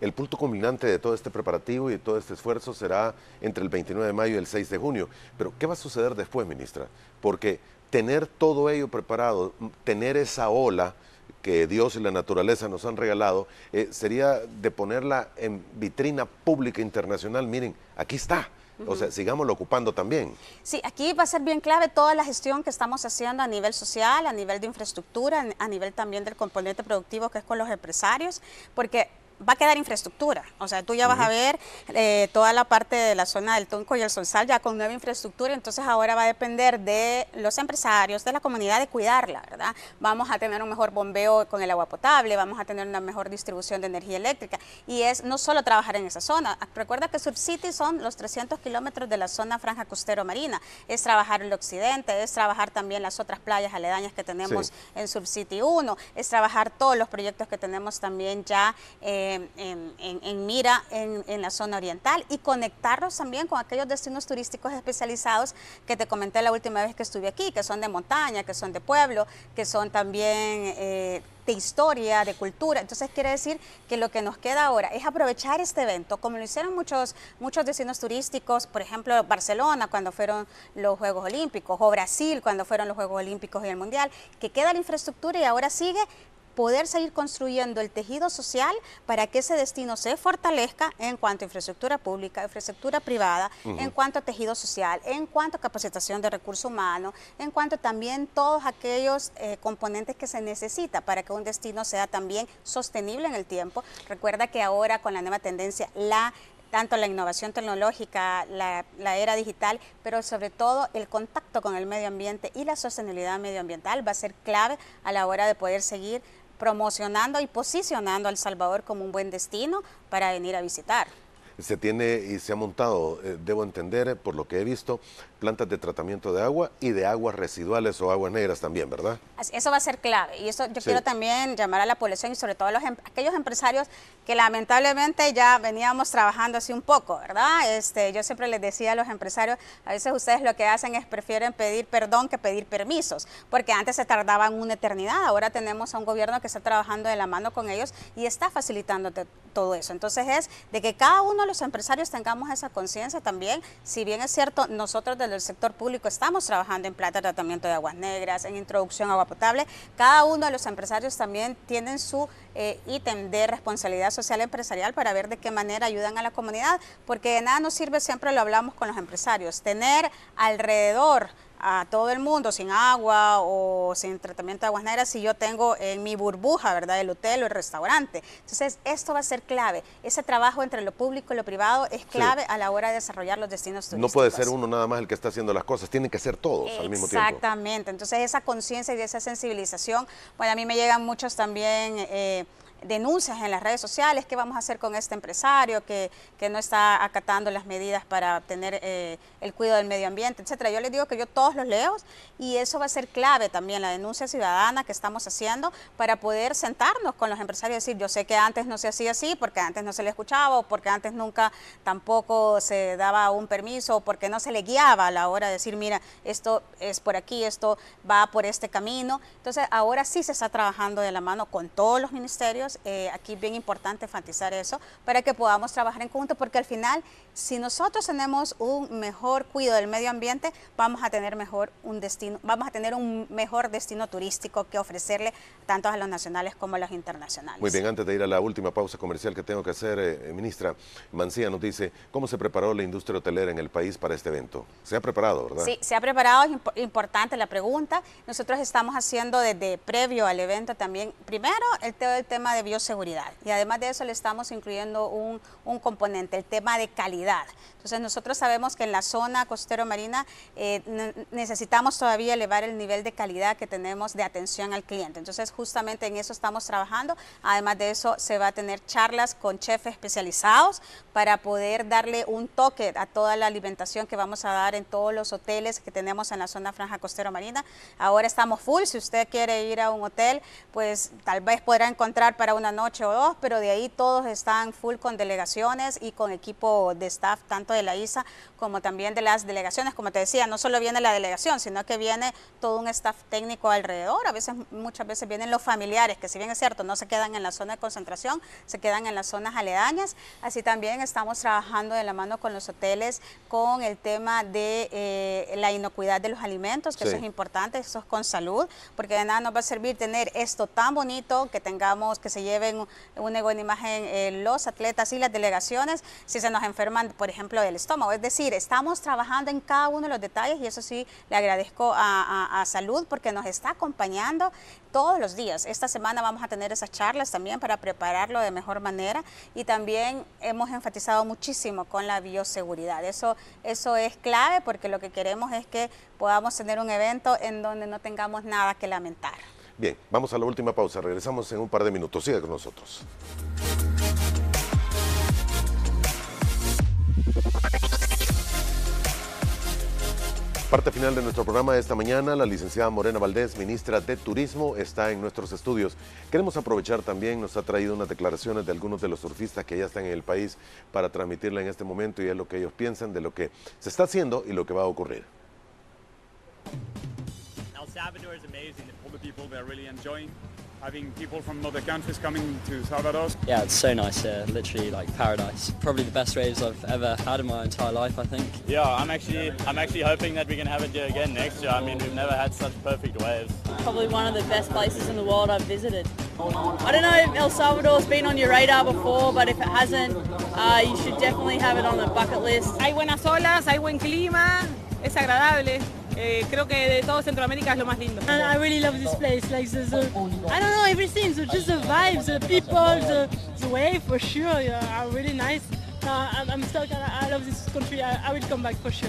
El punto culminante de todo este preparativo y de todo este esfuerzo será entre el 29 de mayo y el 6 de junio. Pero, ¿qué va a suceder después, ministra? Porque tener todo ello preparado, tener esa ola que Dios y la naturaleza nos han regalado, eh, sería de ponerla en vitrina pública internacional. Miren, aquí está. O sea, sigámoslo ocupando también. Sí, aquí va a ser bien clave toda la gestión que estamos haciendo a nivel social, a nivel de infraestructura, a nivel también del componente productivo que es con los empresarios, porque va a quedar infraestructura. O sea, tú ya vas a ver eh, toda la parte de la zona del Tunco y el Sonsal ya con nueva infraestructura, entonces ahora va a depender de los empresarios, de la comunidad de cuidarla, ¿verdad? Vamos a tener un mejor bombeo con el agua potable, vamos a tener una mejor distribución de energía eléctrica y es no solo trabajar en esa zona. Recuerda que City son los 300 kilómetros de la zona franja costero marina, es trabajar el occidente, es trabajar también las otras playas aledañas que tenemos en en City 1, es trabajar todos los proyectos que tenemos también ya. Eh, en, mira en, la zona oriental y conectarlos también con aquellos destinos turísticos especializados que te comenté la última vez que estuve aquí, que son de montaña, que son de pueblo, que son también... Eh, de historia, de cultura. Entonces quiere decir que lo que nos queda ahora es aprovechar este evento, como lo hicieron muchos, muchos destinos turísticos, por ejemplo Barcelona cuando fueron los Juegos Olímpicos, o Brasil cuando fueron los Juegos Olímpicos y el Mundial, que queda la infraestructura y ahora sigue poder seguir construyendo el tejido social para que ese destino se fortalezca en cuanto a infraestructura pública, infraestructura privada, en cuanto a tejido social, en cuanto a capacitación de recursos humanos, en cuanto también todos aquellos eh, componentes que se necesita para que un destino sea también sostenible en el tiempo. Recuerda que ahora con la nueva tendencia, la tanto la innovación tecnológica, la, era digital, pero sobre todo el contacto con el medio ambiente y la sostenibilidad medioambiental va a ser clave a la hora de poder seguir promocionando y posicionando a El Salvador como un buen destino para venir a visitar. Se tiene y se ha montado, eh, debo entender, por lo que he visto, plantas de tratamiento de agua y de aguas residuales o aguas negras también, ¿verdad? Eso va a ser clave y eso yo quiero también llamar a la población y sobre todo a los, em, aquellos empresarios que lamentablemente ya veníamos trabajando así un poco, ¿verdad? Este, yo siempre les decía a los empresarios, a veces ustedes lo que hacen es prefieren pedir perdón que pedir permisos, porque antes se tardaban una eternidad, ahora tenemos a un gobierno que está trabajando de la mano con ellos y está facilitando todo eso. Entonces es de que cada uno de los empresarios tengamos esa conciencia también, si bien es cierto, nosotros desde el sector público. Estamos trabajando en plata de tratamiento de aguas negras, en introducción a agua potable, cada uno de los empresarios también tienen su eh, ítem de responsabilidad social empresarial para ver de qué manera ayudan a la comunidad, porque de nada nos sirve, siempre lo hablamos con los empresarios, tener alrededor a todo el mundo sin agua o sin tratamiento de aguas negras si yo tengo en mi burbuja, ¿verdad? El hotel o el restaurante. Entonces, esto va a ser clave. Ese trabajo entre lo público y lo privado es clave a la hora de desarrollar los destinos turísticos. No puede ser uno nada más el que está haciendo las cosas, tienen que ser todos al mismo tiempo. Exactamente. Entonces, esa conciencia y esa sensibilización, bueno, a mí me llegan muchos también... Eh, denuncias en las redes sociales, qué vamos a hacer con este empresario que, que no está acatando las medidas para tener eh, el cuidado del medio ambiente, etcétera. Yo les digo que yo todos los leo y eso va a ser clave también, la denuncia ciudadana que estamos haciendo para poder sentarnos con los empresarios y decir, yo sé que antes no se hacía así, porque antes no se le escuchaba, o porque antes nunca tampoco se daba un permiso, o porque no se le guiaba a la hora de decir, mira, esto es por aquí, esto va por este camino. Entonces, ahora sí se está trabajando de la mano con todos los ministerios eh, aquí bien importante enfatizar eso, para que podamos trabajar en conjunto, porque al final, si nosotros tenemos un mejor cuidado del medio ambiente, vamos a tener mejor un destino, vamos a tener un mejor destino turístico que ofrecerle tanto a los nacionales como a los internacionales. Muy bien, antes de ir a la última pausa comercial que tengo que hacer, eh, eh, ministra Mancía nos dice, ¿cómo se preparó la industria hotelera en el país para este evento? ¿Se ha preparado, verdad? Sí, se ha preparado, es importante la pregunta. Nosotros estamos haciendo desde previo al evento también, primero el, el tema de bioseguridad. Y además de eso le estamos incluyendo un, un componente, el tema de calidad. Entonces nosotros sabemos que en la zona costero marina eh, necesitamos todavía elevar el nivel de calidad que tenemos de atención al cliente. Entonces justamente en eso estamos trabajando. Además de eso se va a tener charlas con chefs especializados para poder darle un toque a toda la alimentación que vamos a dar en todos los hoteles que tenemos en la zona franja costero marina. Ahora estamos full, si usted quiere ir a un hotel, pues tal vez podrá encontrar para una noche o dos, pero de ahí todos están full con delegaciones y con equipo de staff, tanto de la ISA como también de las delegaciones. Como te decía, no solo viene la delegación, sino que viene todo un staff técnico alrededor. A veces, muchas veces vienen los familiares, que si bien es cierto, no se quedan en la zona de concentración, se quedan en las zonas aledañas. Así también estamos trabajando de la mano con los hoteles con el tema de eh, la inocuidad de los alimentos, que eso es importante, eso es con salud, porque de nada nos va a servir tener esto tan bonito, que tengamos, que se lleven una buena imagen eh, los atletas y las delegaciones, si se nos enferman, por ejemplo, del estómago. Es decir, estamos trabajando en cada uno de los detalles y eso sí le agradezco a, a Salud porque nos está acompañando todos los días. Esta semana vamos a tener esas charlas también para prepararlo de mejor manera y también hemos enfatizado muchísimo con la bioseguridad. Eso, eso es clave porque lo que queremos es que podamos tener un evento en donde no tengamos nada que lamentar. Bien, vamos a la última pausa. Regresamos en un par de minutos. Siga con nosotros. Parte final de nuestro programa de esta mañana, la licenciada Morena Valdés, ministra de Turismo, está en nuestros estudios. Queremos aprovechar también, nos ha traído unas declaraciones de algunos de los surfistas que ya están en el país para transmitirla en este momento y es lo que ellos piensan de lo que se está haciendo y lo que va a ocurrir. El Salvador the people they're really enjoying. having people from other countries coming to Salvador. Yeah, it's so nice here, literally like paradise. Probably the best waves I've ever had in my entire life, I think. Yeah, I'm actually I'm actually hoping that we can have it here again next year. I mean, we've never had such perfect waves. Probably one of the best places in the world I've visited. I don't know if El Salvador's been on your radar before, but if it hasn't, uh, you should definitely have it on the bucket list. Hay buenas olas, hay buen clima, es agradable. Eh, creo que de todo Centroamérica es lo más lindo. And I really love this place. Like the, the I don't know everything. So just the vibes, the people, the, the wave for sure yeah, are really nice. Uh, I'm, I'm stuck. I, I love this country. I, I will come back for sure.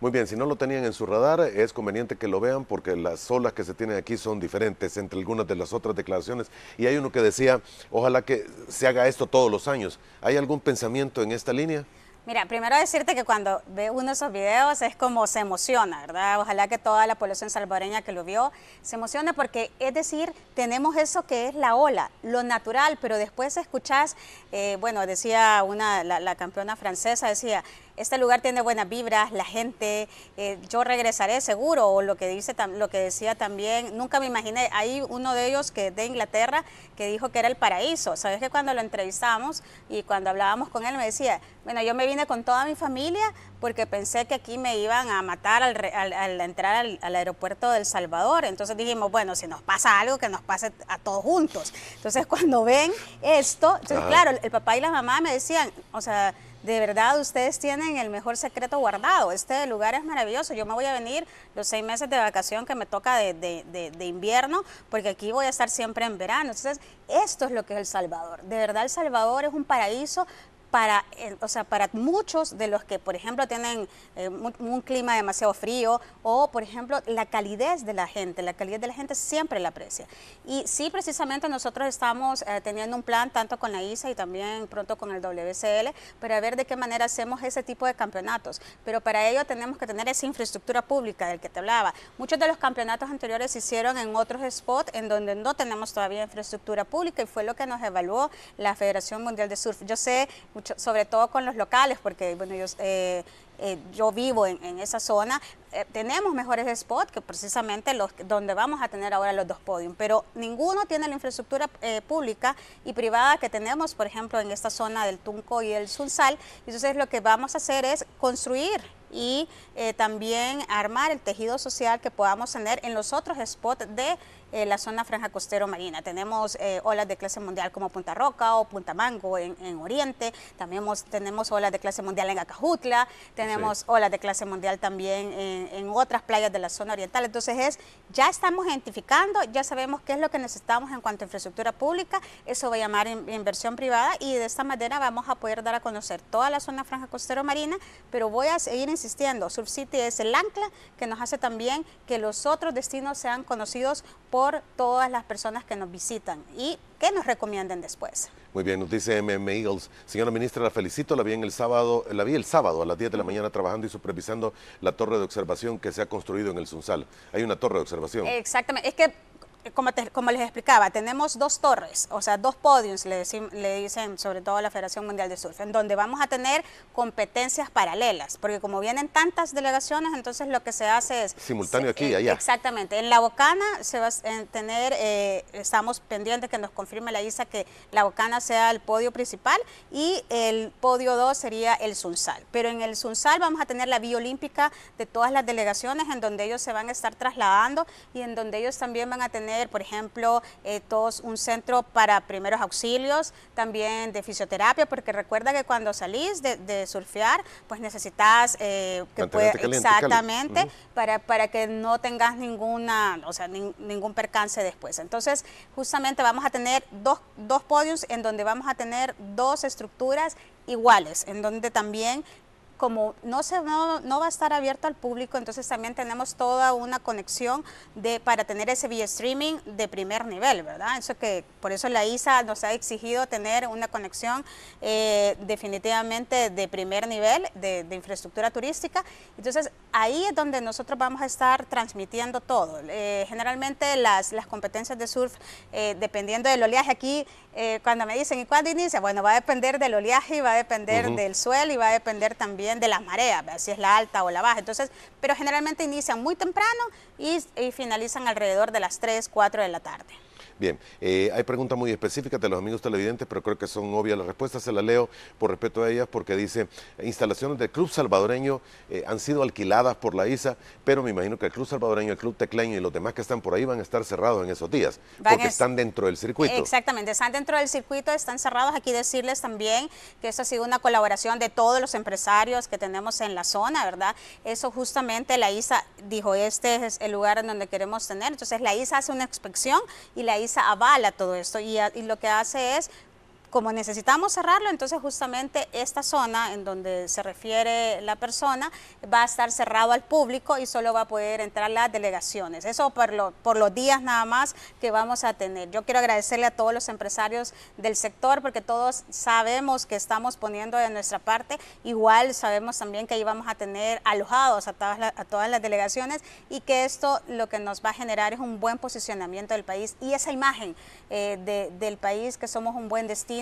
Muy bien, si no lo tenían en su radar, es conveniente que lo vean porque las olas que se tienen aquí son diferentes entre algunas de las otras declaraciones. Y hay uno que decía, ojalá que se haga esto todos los años. ¿Hay algún pensamiento en esta línea? Mira, primero decirte que cuando ve uno de esos videos es como se emociona, ¿verdad? Ojalá que toda la población salvadoreña que lo vio se emocione porque, es decir, tenemos eso que es la ola, lo natural, pero después escuchás, eh, bueno, decía una, la, la campeona francesa, decía, este lugar tiene buenas vibras, la gente, eh, yo regresaré seguro, o lo que, dice, lo que decía también, nunca me imaginé, hay uno de ellos que de Inglaterra que dijo que era el paraíso, sabes que cuando lo entrevistamos y cuando hablábamos con él me decía, bueno, yo me vine con toda mi familia porque pensé que aquí me iban a matar al, al, al entrar al, al, aeropuerto del Salvador, entonces dijimos, bueno, si nos pasa algo, que nos pase a todos juntos. Entonces cuando ven esto, entonces, claro, el papá y la mamá me decían, o sea, de verdad ustedes tienen el mejor secreto guardado. Este lugar es maravilloso. Yo me voy a venir los seis meses de vacación que me toca de, de, de, invierno, porque aquí voy a estar siempre en verano. Entonces, esto es lo que es El Salvador. De verdad, El Salvador es un paraíso para, eh, o sea, para muchos de los que, por ejemplo, tienen eh, un, un, clima demasiado frío o, por ejemplo, la calidez de la gente, la calidez de la gente siempre la aprecia. Y sí, precisamente nosotros estamos eh, teniendo un plan tanto con la ISA y también pronto con el WCL para ver de qué manera hacemos ese tipo de campeonatos. Pero para ello tenemos que tener esa infraestructura pública del que te hablaba. Muchos de los campeonatos anteriores se hicieron en otros spots en donde no tenemos todavía infraestructura pública y fue lo que nos evaluó la Federación Mundial de Surf. Yo sé sobre todo con los locales, porque bueno, yo, eh, eh, yo vivo en, en esa zona, eh, tenemos mejores spots que precisamente los donde vamos a tener ahora los dos podios, pero ninguno tiene la infraestructura eh, pública y privada que tenemos, por ejemplo, en esta zona del Tunco y el Sunsal. Entonces lo que vamos a hacer es construir y eh, también armar el tejido social que podamos tener en los otros spots de eh, la zona franja costero marina. Tenemos eh, olas de clase mundial como Punta Roca o Punta Mango en, en Oriente, también tenemos olas de clase mundial en Acajutla, tenemos sí. olas de clase mundial también en, en, otras playas de la zona oriental. Entonces es, ya estamos identificando, ya sabemos qué es lo que necesitamos en cuanto a infraestructura pública, eso va a llamar in, inversión privada y de esta manera vamos a poder dar a conocer toda la zona franja costero marina, pero voy a seguir insistiendo, Surf City es el ancla que nos hace también que los otros destinos sean conocidos por todas las personas que nos visitan. Y que nos recomienden después. Muy bien, nos dice MM Eagles. Señora ministra, la felicito, la vi, en el sábado, la vi el sábado a las 10 de la mañana trabajando y supervisando la torre de observación que se ha construido en el Sunsal. Hay una torre de observación. Exactamente, es que como, te, como, les explicaba, tenemos dos torres, o sea, dos podiums, le, le, dicen sobre todo la Federación Mundial de Surf, en donde vamos a tener competencias paralelas, porque como vienen tantas delegaciones, entonces lo que se hace es... Simultáneo se, aquí y allá. Exactamente. En La Bocana se va a tener, eh, estamos pendientes que nos confirme la ISA que La Bocana sea el podio principal y el podio 2 sería el Sunsal. Pero en el Sunsal vamos a tener la vía olímpica de todas las delegaciones, en donde ellos se van a estar trasladando y en donde ellos también van a tener por ejemplo, eh, todos un centro para primeros auxilios, también de fisioterapia, porque recuerda que cuando salís de, de surfear, pues necesitas eh, que pueda, exactamente, uh -huh. para, para que no tengas ninguna, o sea, ni, ningún percance después. Entonces, justamente vamos a tener dos, dos podios en donde vamos a tener dos estructuras iguales, en donde también como no, se, no, no, va a estar abierto al público, entonces también tenemos toda una conexión de, para tener ese vía streaming de primer nivel, ¿verdad? Eso que, por eso la ISA nos ha exigido tener una conexión eh, definitivamente de primer nivel de, de, infraestructura turística. Entonces ahí es donde nosotros vamos a estar transmitiendo todo. Eh, generalmente las, las competencias de surf, eh, dependiendo del oleaje, aquí eh, cuando me dicen, ¿y cuándo inicia? Bueno, va a depender del oleaje, y va a depender uh -huh. del suelo y va a depender también de las mareas, si es la alta o la baja. Entonces, pero generalmente inician muy temprano y, y finalizan alrededor de las 3, 4 de la tarde. Bien, eh, hay preguntas muy específicas de los amigos televidentes, pero creo que son obvias las respuestas. Se las leo por respeto a ellas porque dice, instalaciones del Club Salvadoreño eh, han sido alquiladas por la ISA, pero me imagino que el Club Salvadoreño, el Club Tecleño y los demás que están por ahí van a estar cerrados en esos días, porque están dentro del circuito. Exactamente, están dentro del circuito, están cerrados. Aquí decirles también que esto ha sido una colaboración de todos los empresarios que tenemos en la zona, ¿verdad? Eso justamente la ISA dijo, este es el lugar en donde queremos tener. Entonces la ISA hace una inspección y la ISA avala todo esto y, y lo que hace es como necesitamos cerrarlo, entonces justamente esta zona en donde se refiere la persona va a estar cerrado al público y solo va a poder entrar las delegaciones. Eso por, lo, los días nada más que vamos a tener. Yo quiero agradecerle a todos los empresarios del sector porque todos sabemos que estamos poniendo de nuestra parte. Igual sabemos también que íbamos a tener alojados a todas, a todas las delegaciones y que esto lo que nos va a generar es un buen posicionamiento del país y esa imagen eh, del país que somos un buen destino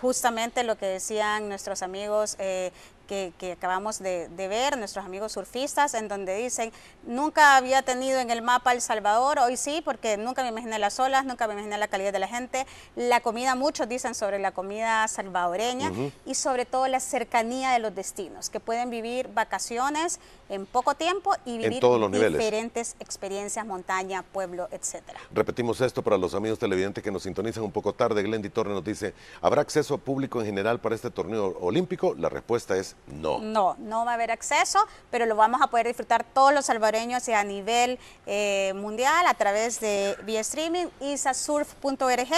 justamente lo que decían nuestros amigos eh, que, acabamos de, ver, nuestros amigos surfistas, en donde dicen, nunca había tenido en el mapa El Salvador, hoy sí, porque nunca me imaginé las olas, nunca me imaginé la calidad de la gente, la comida, muchos dicen sobre la comida salvadoreña y sobre todo la cercanía de los destinos, que pueden vivir vacaciones en poco tiempo y vivir diferentes experiencias, montaña, pueblo, etcétera. Repetimos esto para los amigos televidentes que nos sintonizan un poco tarde. Glendy Torre nos dice, ¿habrá acceso público en general para este torneo olímpico? La respuesta es no. No, no va a haber acceso, pero lo vamos a poder disfrutar todos los salvadoreños a nivel eh, mundial a través de vía streaming, isasurf.org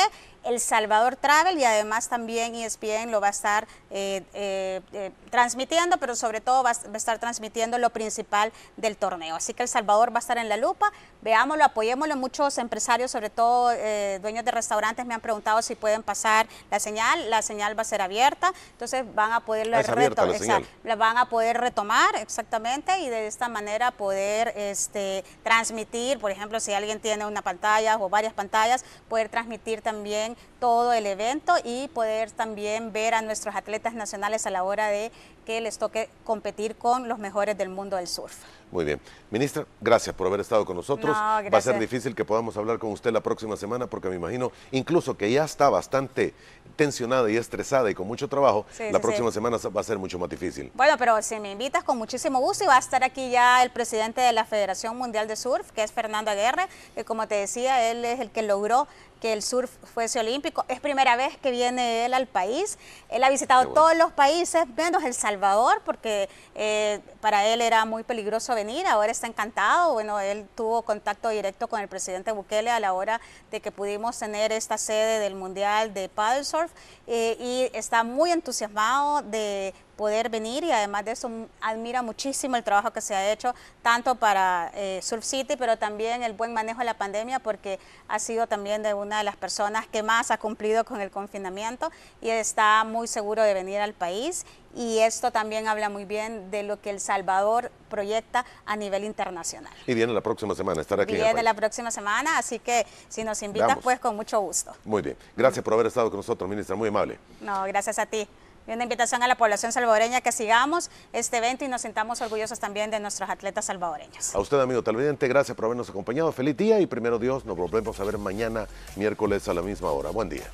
el Salvador Travel y además también ESPN lo va a estar eh, eh, eh, transmitiendo, pero sobre todo va a, estar transmitiendo lo principal del torneo. Así que El Salvador va a estar en la lupa, veámoslo, apoyémoslo. Muchos empresarios, sobre todo dueños de restaurantes, me han preguntado si pueden pasar la señal. La señal va a ser abierta, entonces van a poderlo ah, la van a poder retomar exactamente y de esta manera poder este, transmitir, por ejemplo, si alguien tiene una pantalla o varias pantallas, poder transmitir también todo el evento y poder también ver a nuestros atletas nacionales a la hora de que les toque competir con los mejores del mundo del surf. Muy bien. Ministra, gracias por haber estado con nosotros. Va a ser difícil que podamos hablar con usted la próxima semana porque me imagino, incluso que ya está bastante tensionada y estresada y con mucho trabajo, la próxima semana va a ser mucho más difícil. Bueno, pero si me invitas con muchísimo gusto y va a estar aquí ya el presidente de la Federación Mundial de Surf, que es Fernando Aguirre, que como te decía, él es el que logró que el surf fuese olímpico. Es primera vez que viene él al país. Él ha visitado todos los países, menos El Salvador, porque eh, para él era muy peligroso venir. Ahora está encantado. Bueno, él tuvo contacto directo con el presidente Bukele a la hora de que pudimos tener esta sede del Mundial de Paddle Surf eh, y está muy entusiasmado de poder venir y además de eso admira muchísimo el trabajo que se ha hecho tanto para eh, Surf City, pero también el buen manejo de la pandemia porque ha sido también de una de las personas que más ha cumplido con el confinamiento y está muy seguro de venir al país y esto también habla muy bien de lo que El Salvador proyecta a nivel internacional. Y viene la próxima semana, estar aquí. Viene la próxima semana, así que si nos invitas, pues con mucho gusto. Muy bien. Gracias por haber estado con nosotros, ministra, muy amable. No, gracias a ti una invitación a la población salvadoreña que sigamos este evento y nos sintamos orgullosos también de nuestros atletas salvadoreños. A usted, amigo televidente, gracias por habernos acompañado. Feliz día y primero Dios, nos volvemos a ver mañana, miércoles a la misma hora. Buen día.